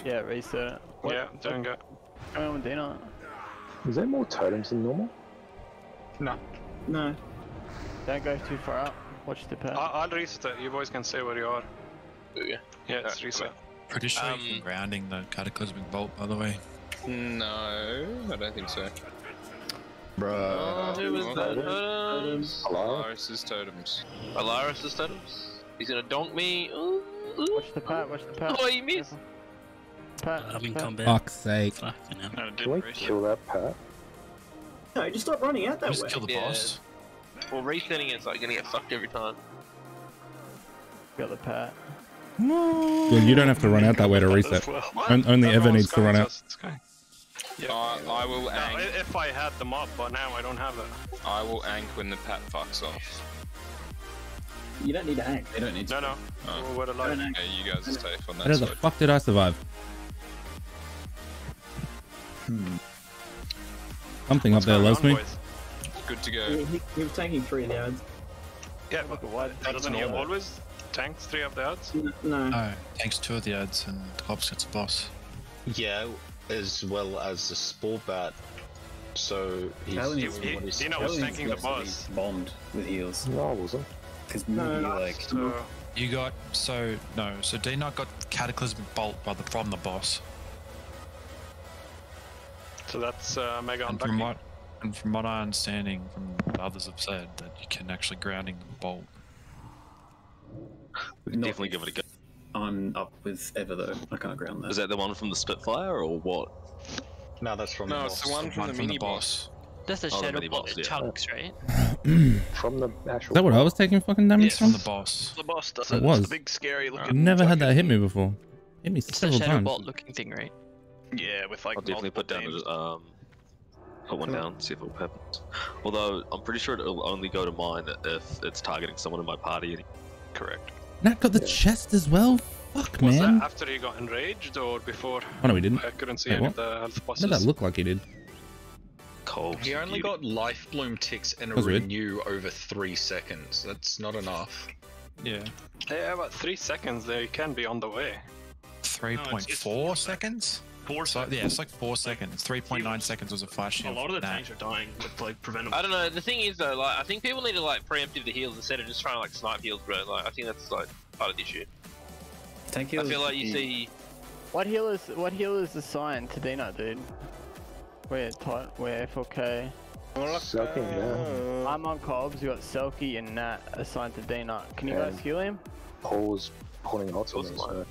Yeah, reset it. What- Yeah, doing it. Going on with Dina. Is there more totems than normal? No. No. Don't go too far up. Watch the pad. I- I'll reset it. You boys can say where you are. Yeah. Yeah, it's reset. Pretty sure Um, you can grounding the cataclysmic bolt, by the way. No, I don't think so. Bruh. Oh, who was that? Totems. Alaris's totems. Alaris' totems. He's gonna donk me. Ooh, ooh. Watch the pat, watch the pat. Oh, you missed. Pat, I'm in pat. combat. Fuck's sake. Fucking hell. No, it Can didn't kill that pat? No, just stop running out that Just way. kill the Yeah. boss. Well, resetting it's like gonna get fucked every time. Got the pat. Yeah, you don't have to run out that way to reset. On- only Ever needs to run out. so it's going. I, I will No, if I had the up, but now I don't have it. I will ank when the pat fucks off. You don't need to hang. They don't need to. No, no. Oh. We're alive. Okay, you guys are safe on that How the fuck did I survive? Hmm. Something up there going loves on, me. boys? Good to go. He, he, he was tanking three of the odds. Yeah, but doesn't he always tanks three of the odds? No. No, thanks two of the ads and Cobbs gets a boss. Yeah, as well as the spore bat. So he's Helen doing is- he- he's Dino was needs tanking the boss. Bombed with heals. No, I wasn't. Because No, maybe like So, You got so no, so D Knight got cataclysmic bolt by the from the boss. So that's uh, mega And from what and from what I understanding from what others have said that you can actually grounding the bolt. We can Not definitely give it a go. I'm up with Ever though. I can't ground that. Is that the one from the Spitfire or what? No, that's from No, the it's the boss. one from the mini boss. That's the Oh, shadow mini ball boss, that yeah. chunks, right? From the actual. Is that what I was taking fucking damage Yes. from? From the boss. The boss does It it. was. It's the big scary looking. I've never had that hit me before. Hit me It's the several shadow times. bolt looking thing, right? Yeah, with like I'll definitely put down multiple a, um, put one down, see if it happens. Although I'm pretty sure it'll only go to mine if it's targeting someone in my party. Correct. Nat got the chest as well. Fuck, man. Was man. that after he got enraged or before? Oh no, we didn't. I couldn't see Wait, any what? of the health What bosses. did that look like he did? Cold. He only got Lifebloom ticks and a That's weird. renew over three seconds. That's not enough. Yeah. Yeah, about three seconds there, you can be on the way. Three point four seconds? Four so, yeah, it's like four seconds. Three point nine seconds was a flash A lot of the Nat. tanks are dying with like preventable. I don't know. The thing is though, like I think people need to like preemptive the heals instead of just trying to like snipe heals, bro. Like I think that's like part of the issue. Tank I feel like you you- see. What heal is what heal is assigned to Dino, dude? We're tight. We're FLK. Sucking down. I'm on Cobbs. We got Selkie and Nat assigned to Dino. Can you guys heal him? Paul was pulling lots of me, so.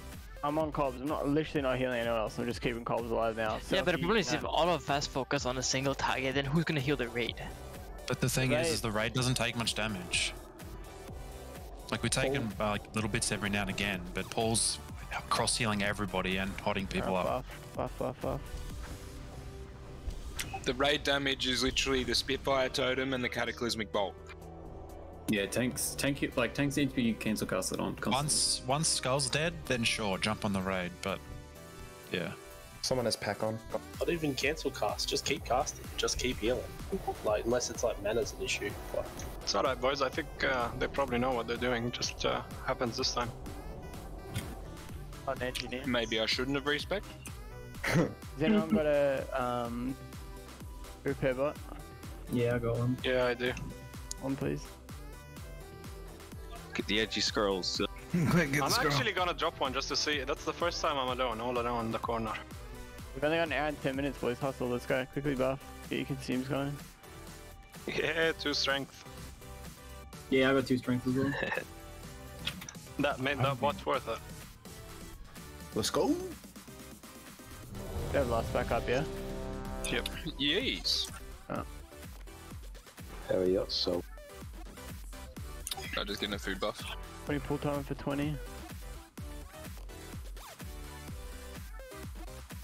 I'm on Cobbs. I'm not literally not healing anyone else. I'm just keeping Cobbs alive now. yeah, but the problem is if all of us focus on a single target, then who's gonna heal the raid? But the thing is, They- is the raid doesn't take much damage. Like we're taking uh, like little bits every now and again, but Paul's cross healing everybody and hotting people up. Buff, buff, buff. The raid damage is literally the Spitfire Totem and the Cataclysmic Bolt. Yeah, tanks, tank, like tanks need to be cancel casted on. Constantly. Once once Skull's dead, then sure, jump on the raid. But yeah, Someone has pack on. Not even cancel cast. Just keep casting. Just keep healing. Like unless it's like mana's an issue. But It's alright, boys. I think uh, they probably know what they're doing. Just uh, happens this time. On engineer. Maybe I shouldn't have respec. Has anyone got a um, repair bot? Yeah, I got one. Yeah, I do. One, please. Get the edgy scrolls. I'm actually gonna drop one just to see. That's the first time I'm alone, all alone in the corner. We've only got an hour and 10 minutes, boys. Hustle, let's go. Quickly buff. Get your consumes going. Yeah, two strength. Yeah, I got two strength as well. That made that bot worth it. Let's go. They have last back up, yeah? Yep. Yes. Oh. Hell yeah, so. I'm just getting a food buff. 20 pull time for 20.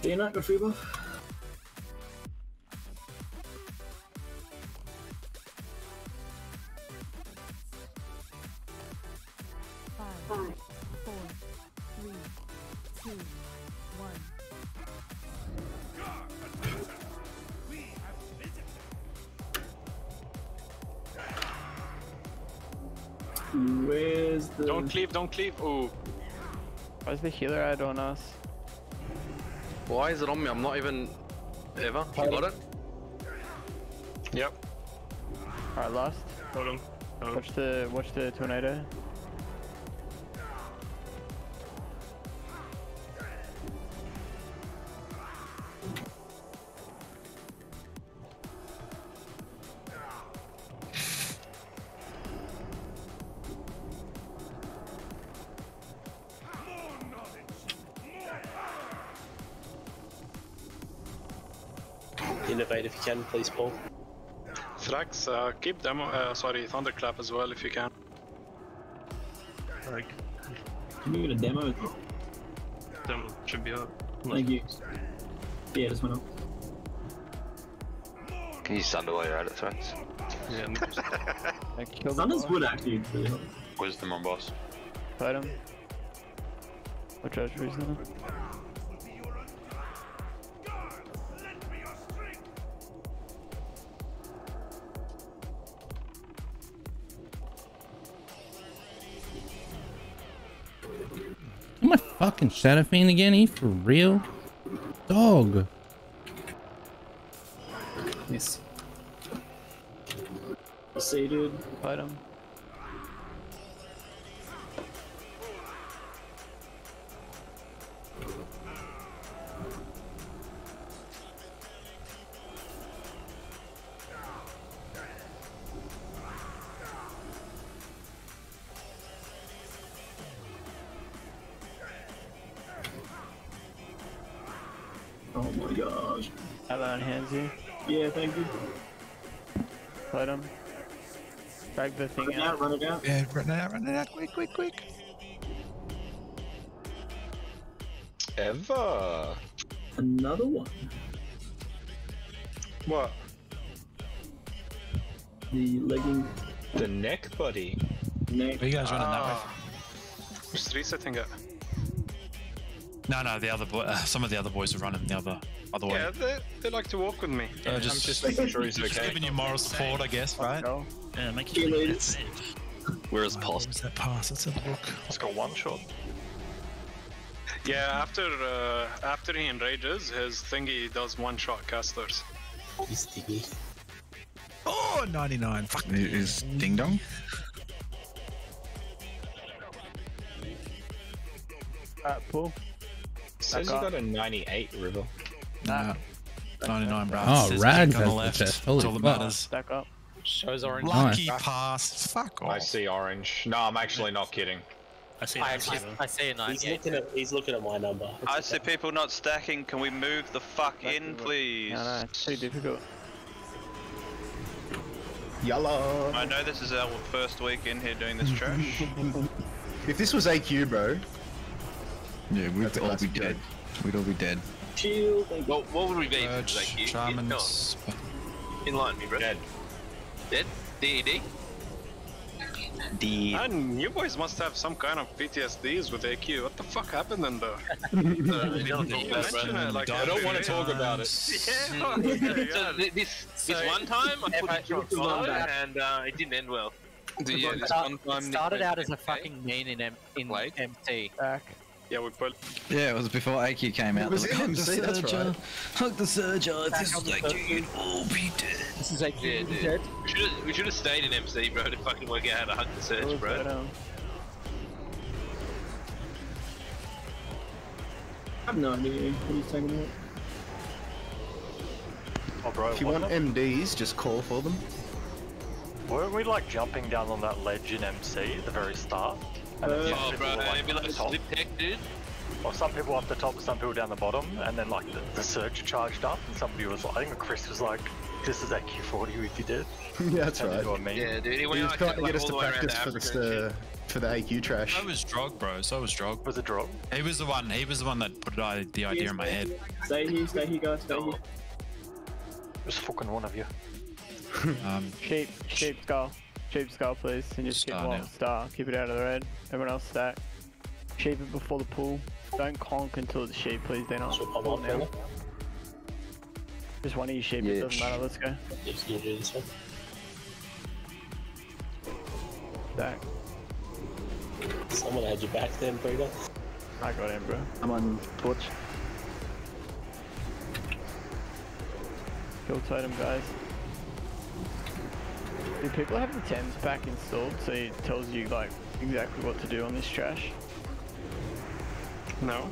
Do you not got food buff? Don't cleave, don't cleave. Ooh. is the healer ad on us? Why is it on me? I'm not even ever. You got it? Yep. Alright, last. Hold on. Hold on. Watch the watch the tornado. Can, please, Paul. Thrax, uh, keep demo. Uh, sorry, thunderclap as well if you can. Like, can you get a demo? Demo should be up. Thank you. Yeah, just went up. Can you thunder while you're at it, Thrax? Yeah. Thunder's good actually. Wisdom on boss. Fight him. Watch out, Treason. Fucking Shadow Fiend again? He for real? Dog. Yes. See, dude. Fight him. It out. Yeah, run it out, run it out, quick, quick, quick. Ever. Another one. What? The legging The neck buddy. neck. Are you guys running that way? Ah. Just resetting it. No, no, the other boy. Uh, some of the other boys are running the other other way. Yeah, they, they like to walk with me. Uh, just, just making sure he's just okay. giving you moral support, I guess, right? Go. Yeah, make you sure you later. get saved. Where is Paul? Where's that pass? Let's have a look. Let's go one shot. Yeah, after uh, after he enrages, his thingy does one shot casters. He's sticky. Oh, 99. Fuck it is ding dong. Alright, pull. Says you got a 98 river. Nah. 99, bro. Oh, Says Rags on has the the left. chest. That's Holy all that fuck. matters. Stack up. Shows orange. Lucky Nice. pass. Fuck off. I see orange. No, I'm actually not kidding. I see I actually, I see a He's 98. looking at he's looking at my number. It's I okay. see people not stacking. Can we move the fuck in, please? No, no, it's pretty difficult. Yalla. I know this is our first week in here doing this trash. If this was AQ, bro. Yeah, we'd all be classic dead. We'd all be dead. Shield. Thank you. What, what would we be if it was Urge, you? shamans. In line, me, bro. Dead. Dead? DED? The And you boys must have some kind of PTSDs with AQ. What the fuck happened in there? Uh, You mention it like I don't want to talk about it. Yeah. So this this one time I put it on solo and uh, it didn't end well. The, yeah, this one time it started out as a fucking mean in, M- in MC. Yeah, we put. Yeah, it was before AQ came out. It was They're like, in "Hug the MC, that's Surger, right. Hug the Surger. If this Back was on the AQ, you'd all be dead. This is like Yeah, dude. We should have we should have stayed in MC, bro, to fucking work out how to hug the surge, bro. I have no idea what he's taking out. Oh, bro, If you want it- MDs, just call for them. weren't we like jumping down on that ledge in MC at the very start? And then some Oh, people bro, were, it'd be like the top. slip tech, dude. Well, some people up the top, some people down the bottom, and then like the, the surge charged up, and somebody was like, I think Chris was like, "This is AQ40 if you did." yeah, that's Turned right. into a meme. Yeah, dude. He He went was like, trying to like get us all to the way around practice to for Africa the and shit. for the AQ trash. So was drug, bro. So I was drug. Was it drug? He was the one. He was the one that put uh, the idea in my head. Stay here, stay here, guys, stay here. It was fucking one of you. Um, Sheep, sheep skull. Sheep skull, please. And just keep Star one now. star. Keep it out of the red. Everyone else stack. Sheep it before the pool. Don't conk until it's sheep, please. They're not. I'm Pull on now. now. Just one of you sheep. It doesn't matter. Let's go. Just gonna do this one. Stack. Someone had your back then, Peter. I got him, bro. I'm on Twitch. Kill totem, guys. Do people have the Thames pack installed so it tells you like exactly what to do on this trash? No.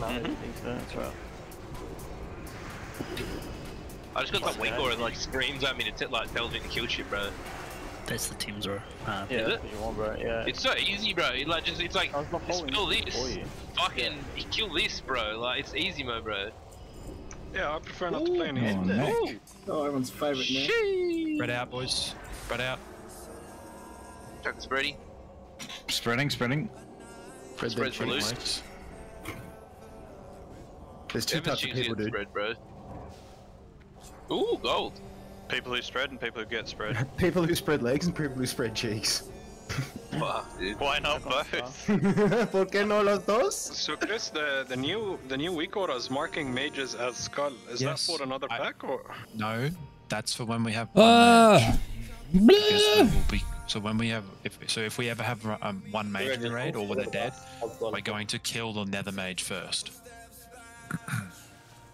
No, I don't think so. That's right. I just got that weak aura that like screams at me to t- like tells me to kill shit, bro. That's the teams, bro. Uh, Yeah, Is that's what you want, bro. Yeah. It's so easy, bro. It, like just it's like holding spell it this, for you. fucking kill this, bro. Like it's easy mode, bro. Yeah, I prefer not to play any. Oh. Oh, everyone's favourite now. spread out, boys. Spread out. Chuck spready. Spreading, spreading. Fred Spread's then loose. check. There's two types of people, the dude. Spread, bro. Ooh, gold. People who spread and people who get spread. People who spread legs and people who spread cheeks. Fuck. Why not both? ¿Por qué no los dos? So Chris, the the new the new weak aura is marking mages as skull. Is Yes, that for another I- pack or? No, that's for when we have. Ah. one Mage. Because we will be- so when we have, if so, if we ever have um, one mage in the raid or when they're dead, we're going to kill the nether mage first.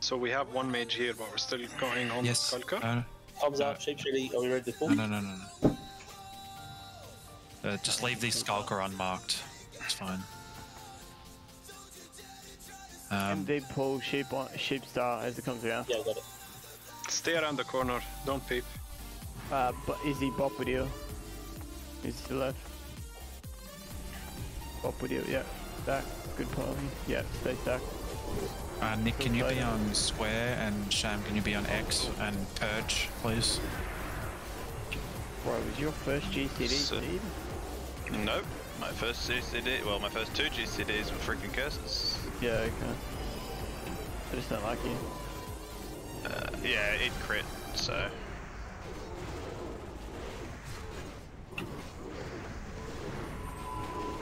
So we have one mage here, but we're still going on Yes. with Skulker. Uh, Thumbs up, sheep shitty. Are we ready to pull? no, no, no, no, no. Uh, just leave the skulker unmarked. It's fine. Um, MD pull sheep on sheep star as it comes around. Yeah, I got it. Stay around the corner. Don't peep. Uh, but is he bop with you? Is to the left? Bop with you, yeah. Stack. Good poly. Yeah, stay stacked. uh, Nick, can you be on square and Sham, can you be on X and purge, please? Bro, was your first GCD So- speed? Nope. My first GCD, well, my first two GCDs were freaking curses. Yeah, okay. I just don't like you. Uh, yeah, it crit, so.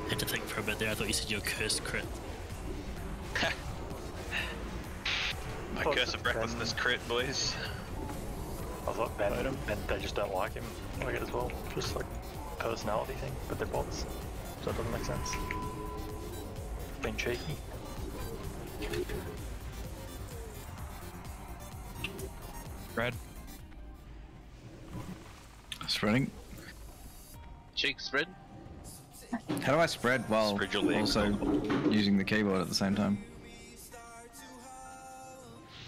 Had to think for a bit there. I thought you said your cursed crit. My Thought curse that of recklessness crit, boys. I was like, Ben, Ben, they just don't like him. Like it as well. Just like personality thing, but they're bots. So that doesn't make sense. Being cheeky. Red. Spreading. Cheek spread. How do I spread while Spread your legs. also using the keyboard at the same time?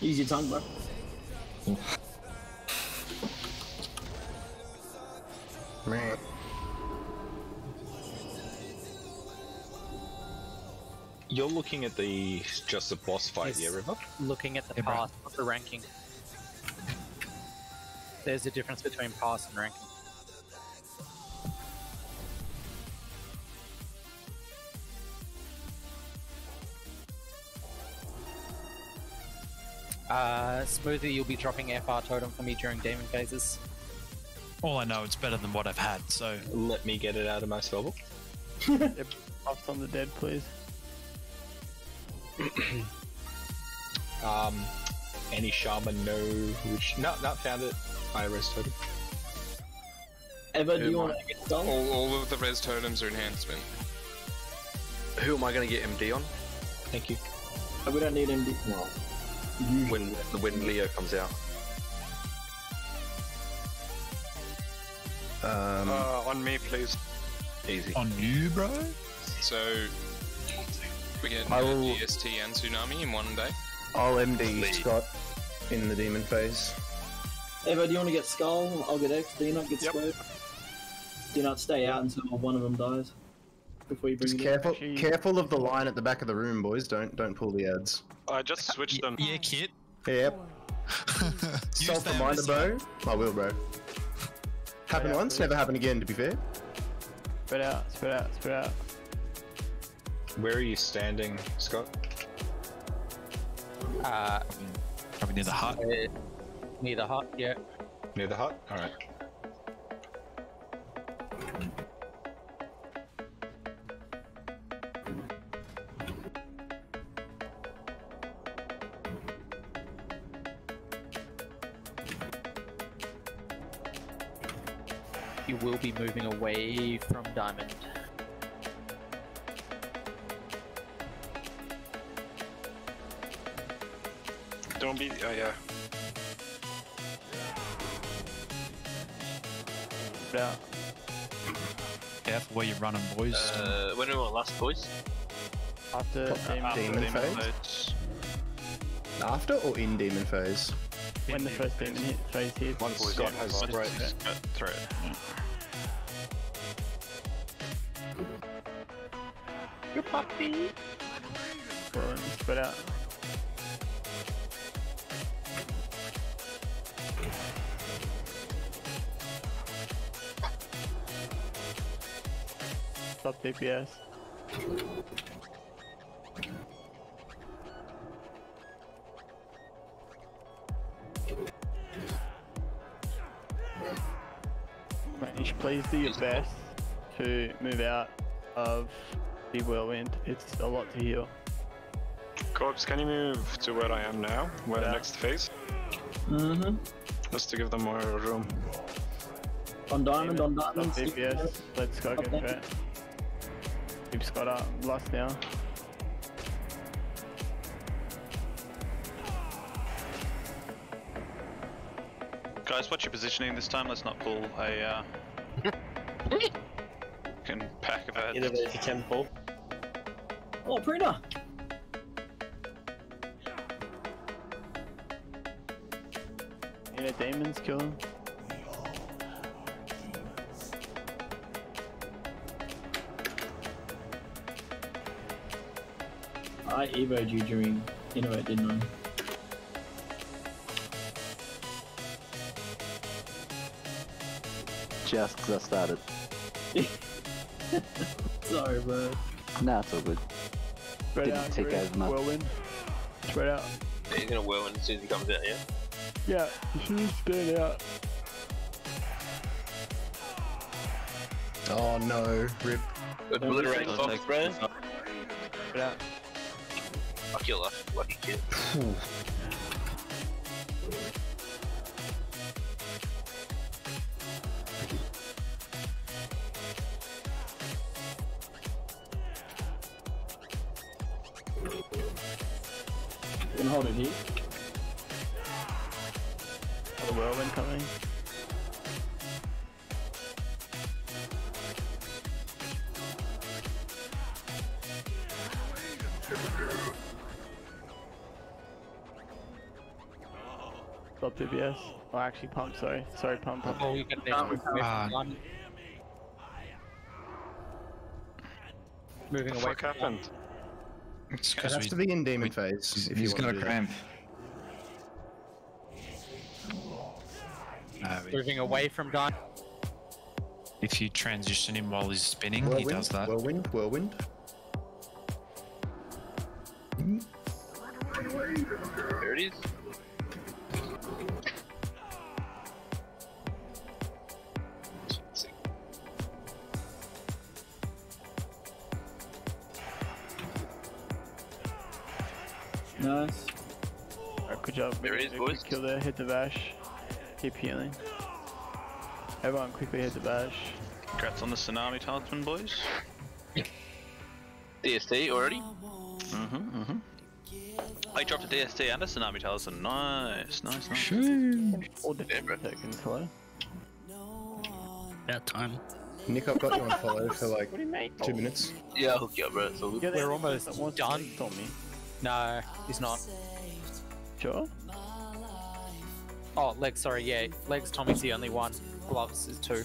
Use your tongue, bro. Man, You're looking at the just the boss fight, yeah, River? Looking at the Yeah, bro. path, not the ranking. There's a difference between pass and ranking. Uh, smoothie, you'll be dropping FR totem for me during demon phases. All I know, it's better than what I've had, so. Let me get it out of my spellbook. Yep. Buffs on the dead, please. Um, any shaman know which? No, not found it. I res totem. Eva, do you want to get done? All, all of the res totems are enhancement. Who am I going to get MD on? Thank you. Uh, We don't need MD. to- Well, When when Leo comes out. Um, Uh, on me, please. Easy. On you, bro? So we get I will- DST and Tsunami in one day. I'll MD Scott in the demon phase. Eva, do you want to get Skull? I'll get X. Do you not get Square? Do you not stay out until one of them dies before you bring Just it careful, in? careful of the line at the back of the room, boys. Don't don't pull the ads. I just switched them. Yeah, kid. Yep. Use Self them reminder, as bro. I will, bro. Happened Yeah, once, please. never happened again. To be fair. Spread out, spread out, spread out. Where are you standing, Scott? Uh, Probably near the hut. uh, near the hut, yeah. Near the hut? Alright. You will be moving away from diamond. Don't be. Oh yeah. Yeah. out. Careful where you're running, boys. Uh, when are we on last, boys? After demon, demon phase? After or in demon phase? when the first demon hit, phase hits. One Scott has spray. Throw puppy. Out. Stop DPS. Please do your best to move out of the whirlwind. It's a lot to heal. Corpse, can you move to where I am now? Where the next phase? Mm-hmm. Just to give them more room. On diamond, on Stop diamond. DPS. Let's go get Okay. fat. Keep Scott up. Last now. Guys, what's your positioning this time? Let's not pull a. Uh... can pack of ads. Either if you can pull. Oh, Prina! Yeah, demons kill him. I evoed you during Innervate, didn't I? Just 'cause I started. Sorry, bro. Nah, it's all good. Spread Didn't out. take Chris. as much. Whirlwind. Spread out. Yeah, he's gonna whirlwind as soon as he comes out, yeah? Yeah, you spread out. Oh no, rip. Obliterate Don't Fox, take- bro. Spread out. Fuck your luck, lucky kid. actually, pump. Sorry, sorry, pump. pump. Oh, you can move away from Ah. diamond. Moving What the away fuck from happened? It's It 'cause has we- to be in demon phase. He's, if he's you got want a to do cramp. uh, Moving away from diamond. if you transition him while he's spinning, that. he does that. Whirlwind, whirlwind. Nice. Alright, good job. There Make it is, a quick boys. Kill there, hit the bash. Keep healing. Everyone quickly hit the bash. Congrats on the tsunami talisman, boys. DST already? Mm-hmm, mm-hmm. I dropped a DST and a tsunami talisman. Nice, nice, nice. All defense tokens, hello. About time. Nick, I've got you on follow for like What do you mean? two minutes. Yeah, I'll hook you up, bro. It's. We're almost done. On me. No, he's not. Sure. Oh, legs. Sorry, yeah. Legs. Tommy's the only one. Gloves is two.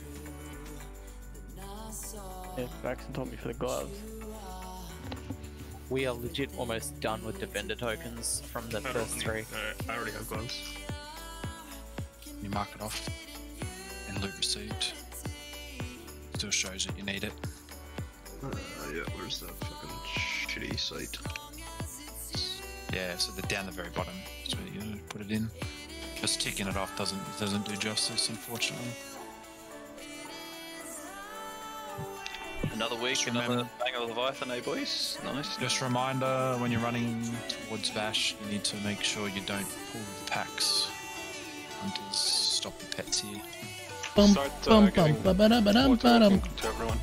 Yeah, Baxton told me for the gloves. We are legit almost done with defender tokens from the I first three. uh, I already have gloves. You mark it off. And loot received. Still shows that you need it. Uh, yeah, where's that fucking shitty site? Yeah, so the down the very bottom is where you put it in. Just ticking it off doesn't doesn't do justice, unfortunately. Another week, Just another remember- bang of Leviathan, eh, boys? Nice. Just a reminder when you're running towards Vashj, you need to make sure you don't pull the packs. Hunters, stop your pets here. Bum, Start, uh, bum, getting bum, ba-ba-da-ba-dum, water ba-dum. walking to everyone.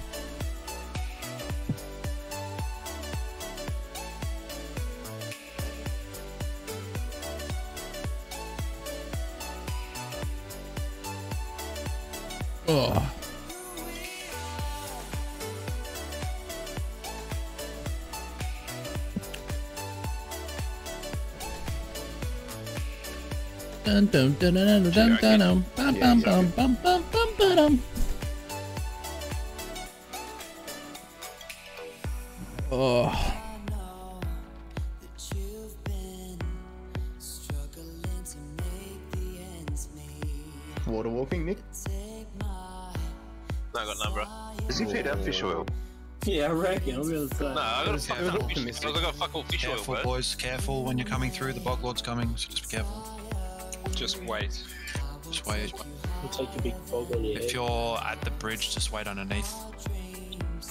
Dun dun dun dun dun dun dun dun bum bum bum bum bum bum ba-dum. Oh. Water walking, Nick. No, I got none, bro. Does he feed out fish oil? Yeah, I reckon. I was gonna say. No, I got a fuck all fish. I got fuck all fish oil, Careful, bro. boys. Careful when you're coming through. The bog lord's coming, so just be careful. Just wait. Just wait. You take your big fog on your If head. you're at the bridge, just wait underneath.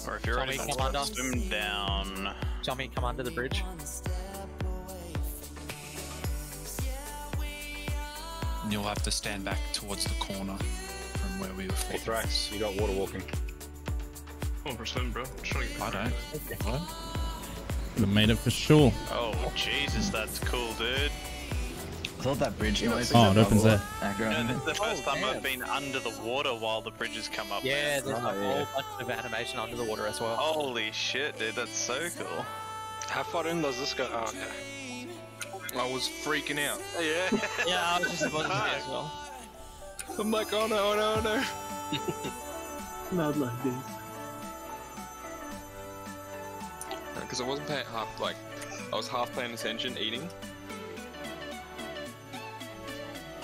Or if you're Tommy, ready come under. to swim down. Tommy, come under the bridge. And you'll have to stand back towards the corner from where we were Hey, fought. Thrax, you got water walking. Come on for a swim, bro. Just trying to I don't. What? Would have made it for sure. Oh, Jesus, that's cool, dude. I thought that bridge noise. Oh, it opens there. Aggro. You this is the first time oh, I've been under the water while the bridges come up. Yeah, man. there's a oh, whole bunch of animation under the water as well. Holy shit, dude, that's so cool. How far in does this go? Oh, okay. I was freaking out. Yeah. yeah, I was just about to say as well. I'm like, oh no, oh no, oh no. Mad like this. Because I wasn't paying half, like, I was half paying attention, eating.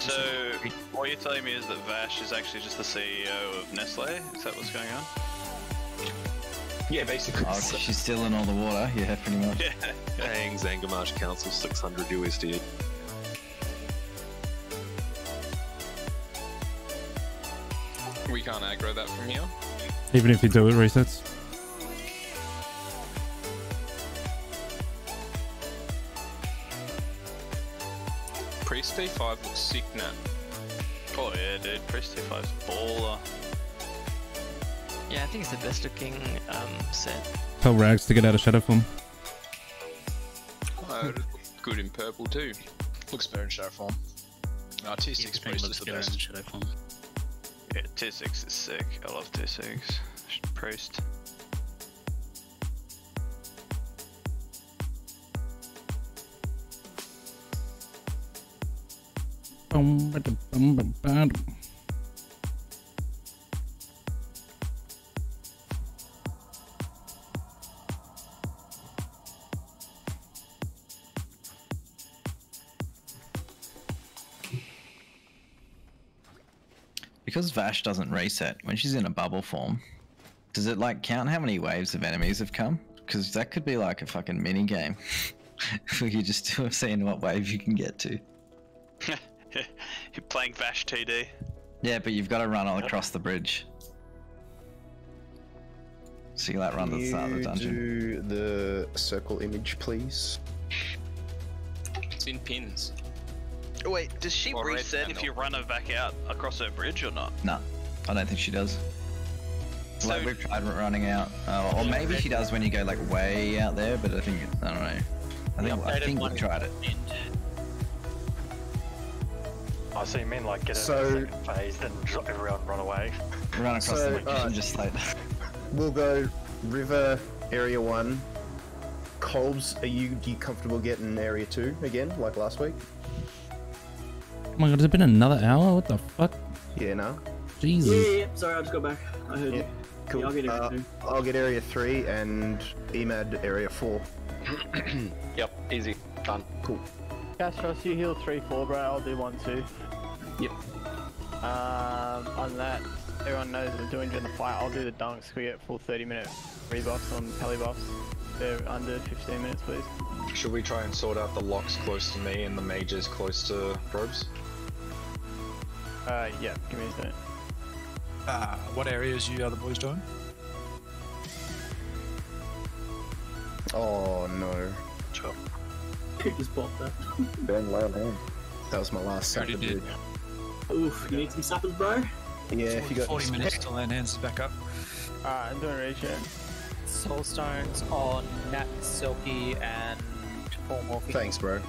So, what you're telling me is that Vashj is actually just the CEO of Nestle? Is that what's going on? Yeah, basically. Oh, she's still in all the water. Yeah, pretty much. Yeah. Paying Zangarmarsh Council 600 USD. We can't aggro that from here. Even if you do it, resets. Priest T5 looks sick now. Oh yeah, dude, Priest T5's baller. Yeah, I think it's the best looking um, set. Tell Rags to get out of shadow form. Oh, it looks good in purple too. Looks better in shadow form. No, T6 Priest looks is the better in best. shadow form. Yeah, tier 6 is sick. I love tier 6. Priest. Because Vashj doesn't reset when she's in a bubble form, does it like count how many waves of enemies have come? Because that could be like a fucking mini game. Where you just do seeing what wave you can get to. You're playing Vashj TD. Yeah, but you've got to run all across the bridge. So you like run to the start of the You dungeon. do the circle image, please. It's in pins. Wait, does she Or red reset if panel. you run her back out across her bridge or not? No, I don't think she does. like we've tried running out, uh, or maybe she does when you go like way out there. But I think I don't know. I think I updated think we one tried it. I see you mean like get a So- second phase, then everyone run away. Run across So, the bridge uh, and just like. We'll go River Area One. Colbs, are you do you comfortable getting Area Two again, like last week? Oh my god, has it been another hour? What the fuck? Yeah, no. Jesus. Yeah, yeah, yeah. Sorry, I just got back. I heard you. Cool. Yeah, I'll get Uh. I'll get Area Three and EMAD Area Four. yep, easy. Done. Cool. Castros, you heal 3 4, bro. I'll do 1 2. Yep. Um, on that, everyone knows what they're doing during the fight. I'll do the dunks. We get full 30 minute rebuffs on pally buffs. They're under 15 minutes, please. Should we try and sort out the locks close to me and the mages close to probes? Uh, yeah, give me a second. Uh, what areas you other boys doing? Oh no. Just popped that. Ben loud hand. That was my last Already sapper, did. dude. Oof, you need some sappers, bro? Yeah, if you got 40 minutes till land hands is back up. Alright, I'm doing regen. Soulstones on Nat, Silky, and four more. Thanks, bro.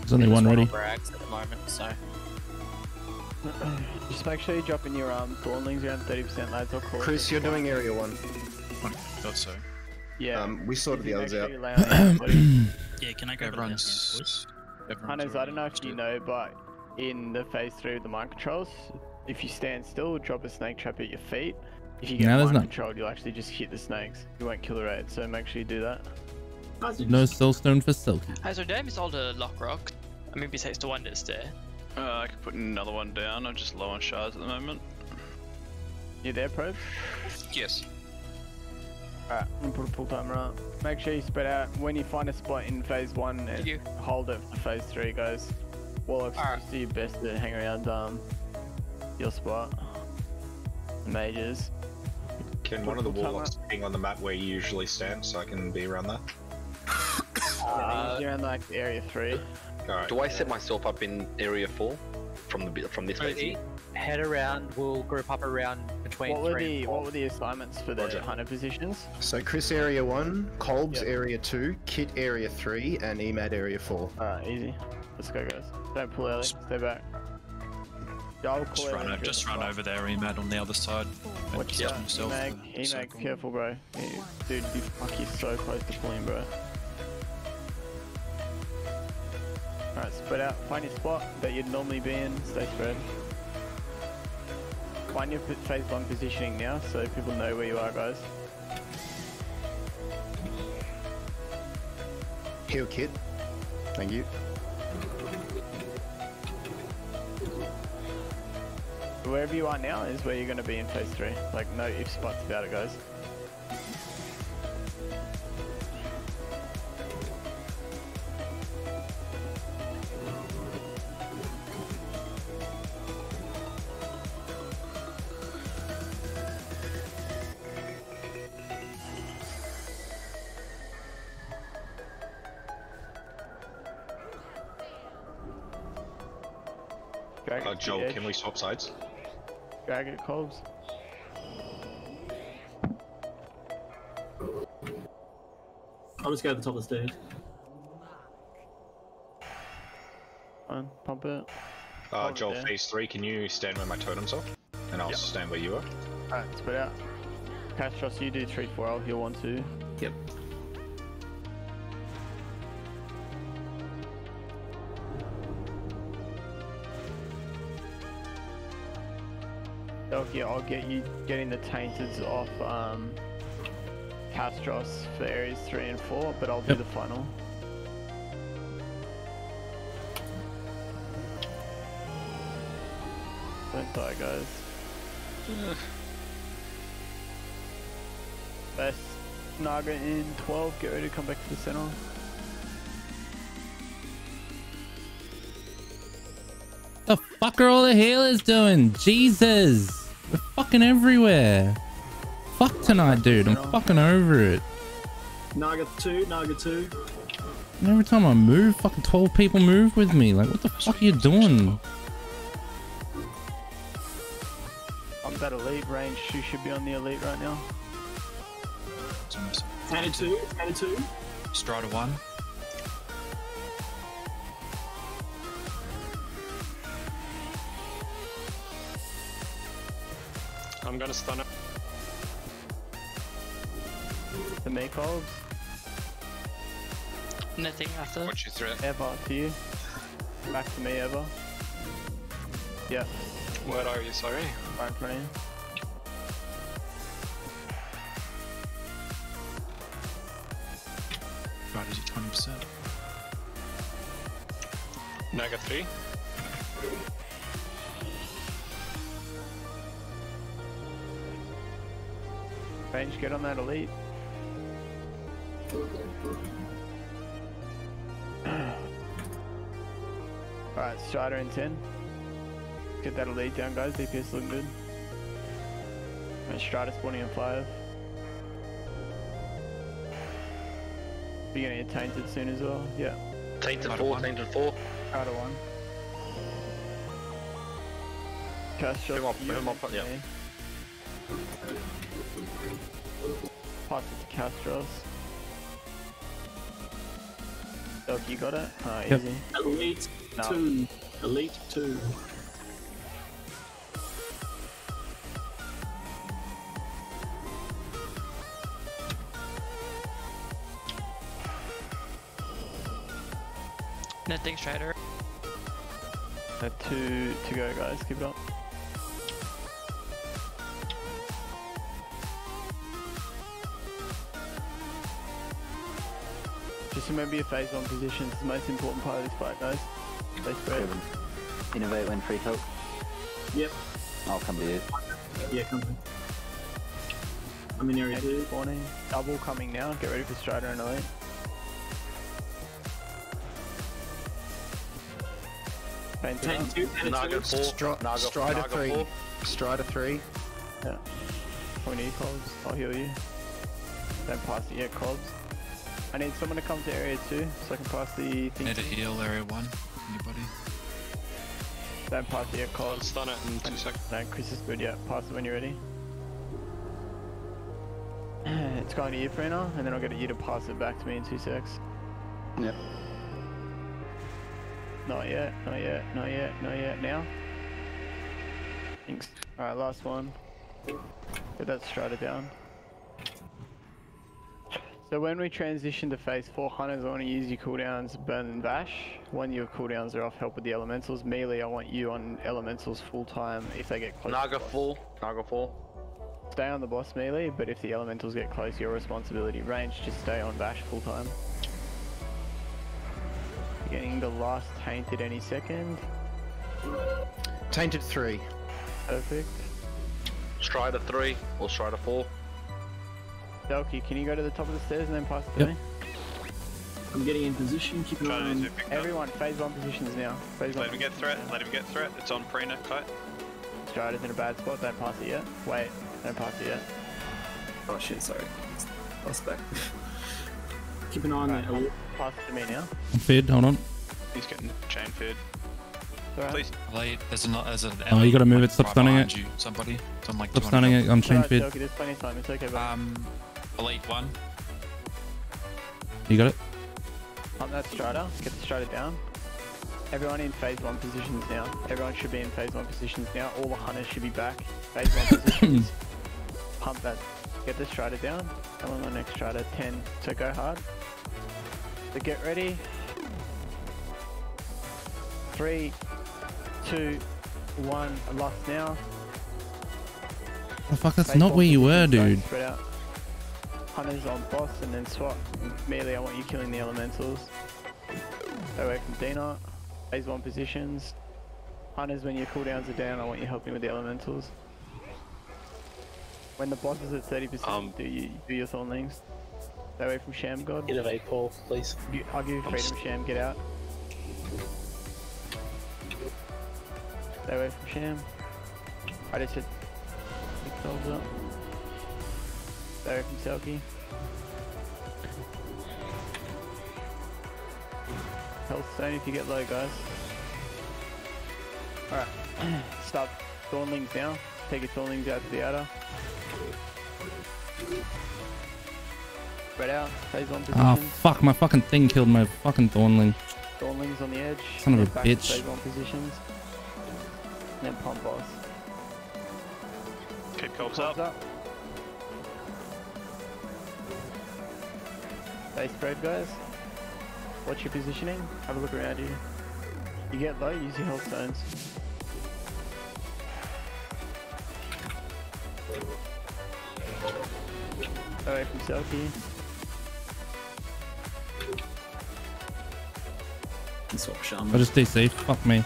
There's only one ready. Brags at the moment, so. Just make sure you drop in your um, Thornlings around 30% lads or call. Chris, you're doing Area One. I Thought so. Yeah. Um, we sorted the others out. you lay on everybody. Yeah, can I grab Everyone's. everyone's Hunters, I don't know if you know, but in the phase three of the mind controls, if you stand still, drop a snake trap at your feet. If you get No, there's mind not. controlled, you'll actually just hit the snakes. You won't kill the raid, so make sure you do that. No soulstone for Silky. Hey, so damn, it's all the lock rock. I mean, besides the one that's there. Uh, I could put another one down. I'm just low on shards at the moment. You there, Probe? Yes. Alright, I'm gonna put a pull timer up. Make sure you spread out. When you find a spot in phase one, and you? hold it for phase three, guys. Warlocks, just do your best to hang around um, your spot. The Mages. Can one of the Full timer. warlocks ping on the map where you usually stand so I can be around there? Uh, around like area three. Alright. Do I set myself up in area four from the from this Ready? phase? Head around, we'll group up around between What were three the and four. what were the assignments for the hunter positions? So Chris Area One, Colbs Area Two, Kit Area Three, and EMAD Area Four. Alright, easy. Let's go, guys. Don't pull early. Stay back. Yeah, I'll Just run, early o- just run over there, Emad on the other side. and Watch position out, yourself Emag, Emag, careful, bro. You- Dude, you fuck, you're so close to pulling, bro. Alright, spread out. Find your spot that you'd normally be in. Stay spread. Find your phase one positioning now, so people know where you are, guys. Heal Kit. Thank you. Wherever you are now is where you're going to be in phase three. Like, no ifs, buts about it, guys. Uh, it Joel, the edge. can we swap sides? Drag it, Colbs. I'll just go to the top of the stairs. Fine, pump it. Uh, Hold it Joel, there. phase three, can you stand where my totems are? And I'll stand where you are. Alright, spread out. Castros, you do 3 4, I'll heal 1 2. Yep. Elkia, I'll get you getting the tainted off um, Castros for areas 3 and 4, but I'll do the final. Don't die, guys. Best Naga in 12, get ready to come back to the center. The fuck are all the healers doing? Jesus! They're fucking everywhere. Fuck tonight, dude. I'm fucking over it. Naga 2, Naga 2. And every time I move, fucking 12 people move with me. Like, what the fuck are you doing? I'm that elite range. She should be on the elite right now. Tanner 2, Tanner 2. Strider 1. I'm gonna stun him. The me Colbs. Nothing after. What's your threat? Ever to you. Back to me, Ever. Yeah. Where are you? Sorry. Right in front of you. Strider's at 20%. Naga 3. Range, get on that elite. Alright, Strider in 10. Get that elite down, guys. DPS looking good. And Strider spawning in 5. You're gonna get tainted soon as well. Yeah. Tainted Strider 4, one. tainted 4. Strider 1. Cast shot. Who am I- to you who am I and putting- yeah. Me. Pass it to Castros. Doc, you got it? Ah, Yep. easy. Elite No. 2. Elite 2. Nothing Strider. Uh, two to go, guys. Keep it up. Remember your phase one position. It's the most important part of this fight, guys. Stay spread. Innervate when free help. Yep. I'll come to you. Yeah, come on. I'm in area 2. Spawning. Double coming now. Get ready for Strider and Elite. Paint it 2, Naga 4. Stri- Naga, Strider Naga 3. 4. Strider 3. Yeah. How many calls? I'll heal you. Don't pass it yet, Cobbs. I need someone to come to area 2 so I can pass the thing. Need to heal, area 1. Anybody? Don't pass it yet, I'll stun it in 2 seconds. No, Chris is good, yeah. Pass it when you're ready. It's going to you, Frina, and then I'll get you to pass it back to me in 2 secs. Yep. Not yet, not yet, not yet, not yet. Now? Thanks. Alright, last one. Get that Strider down. So when we transition to phase 4 hunters, I want to use your cooldowns burn and bash. When your cooldowns are off, help with the elementals. Melee, I want you on elementals full time if they get close. Naga the boss. 4. Naga 4. Stay on the boss melee, but if the elementals get close, your responsibility. Range, just stay on bash full time. Getting the last tainted any second. Tainted 3. Perfect. Strider 3 or Strider 4. Delky, can you go to the top of the stairs and then pass it to Yep. me? I'm getting in position. Keep an eye on. needs to be picked up. Everyone, phase 1 positions now. Phase 1 Let him get threat. Let him get threat. It's on Prina. Kite. Strider's in a bad spot, don't pass it yet. Wait, don't pass it yet. Oh shit, sorry. Lost back. Keep an eye on Right, that. Elite. pass it to me now. I'm fed, hold on. He's getting chain feared. Alright. Please. Late. There's, an, there's an Oh, you gotta move it, stop right stunning it. You. Somebody. It's on like Stop stunning it, I'm chain Alright, fed. Delky, there's plenty of time, it's okay, bud. Um, elite 1. You got it? Pump that Strider, get the Strider down. Everyone in phase 1 positions now. Everyone should be in phase 1 positions now. All the hunters should be back. Phase 1 positions. Pump that. Get the Strider down. Come on, the next Strider. 10. So go hard. So get ready. Three, two, one. Lost now. Oh fuck, that's Phase not where you were, positions, guys, dude. Hunters on boss and then swap. Melee, I want you killing the elementals. Stay away from Dina. Phase 1 positions. Hunters, when your cooldowns are down, I want you helping with the elementals. When the boss is at 30%, Um, do, you, do your thornlings. Stay away from Sham God. Innervate, Paul, please. I'll give you freedom, Sham. Get out. Stay away from Sham. I just hit dogs up better Kentucky. Health sign if you get low, guys. Alright, stop Thornlings now. Take your Thornlings out to the outer. Spread out, stays on ah, position. Oh fuck, my fucking thing killed my fucking Thornling. Thornlings on the edge. Son of a bitch. Stays on positions. And then pump boss. Keep cops up. up. Stay spread, guys. Watch your positioning. Have a look around you. You get low, use your health stones. Away from Selkie. Can swap shaman. I just DC. Fuck me.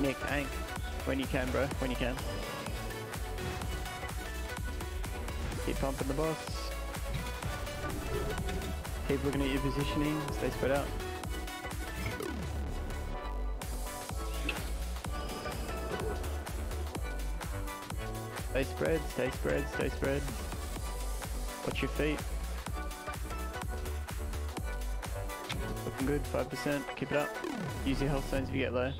Nick, Ankh. When you can, bro. When you can. Keep pumping the boss. Keep looking at your positioning. Stay spread out. Stay spread, stay spread, stay spread. Watch your feet. Looking good, 5%. Keep it up. Use your health stones if you get low.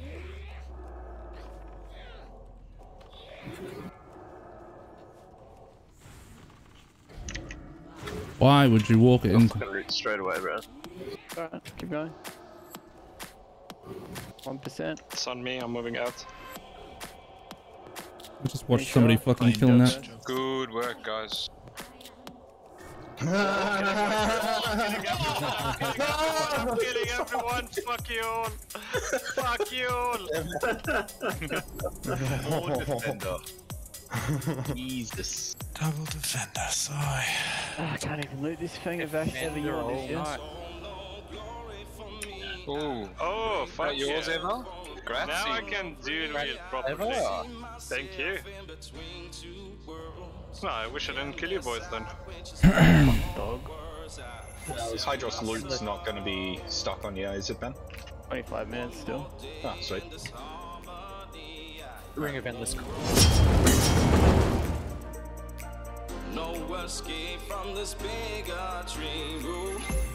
Why would you walk it in? Fucking root straight away, bro. Alright, keep going. 1%. It's on me, I'm moving out. I just watched somebody fucking killing that. Good work, guys. I'm killing everyone. Fuck you all. Fuck you all. More defender. Jesus. Double defender, sigh. Ah, I can't even loot this thing of Ash ever you on this, yeah? Ooh. Oh, fuck That yours, yeah. Eva? Grazie. Now I can do it properly. Eva? Thank you. No, I wish I didn't kill you boys then. Dog. This Hydross loot's not going to be stuck on you, is it, Ben? 25 minutes still. Oh, sweet. Ring of Endless. No escape from this dream room.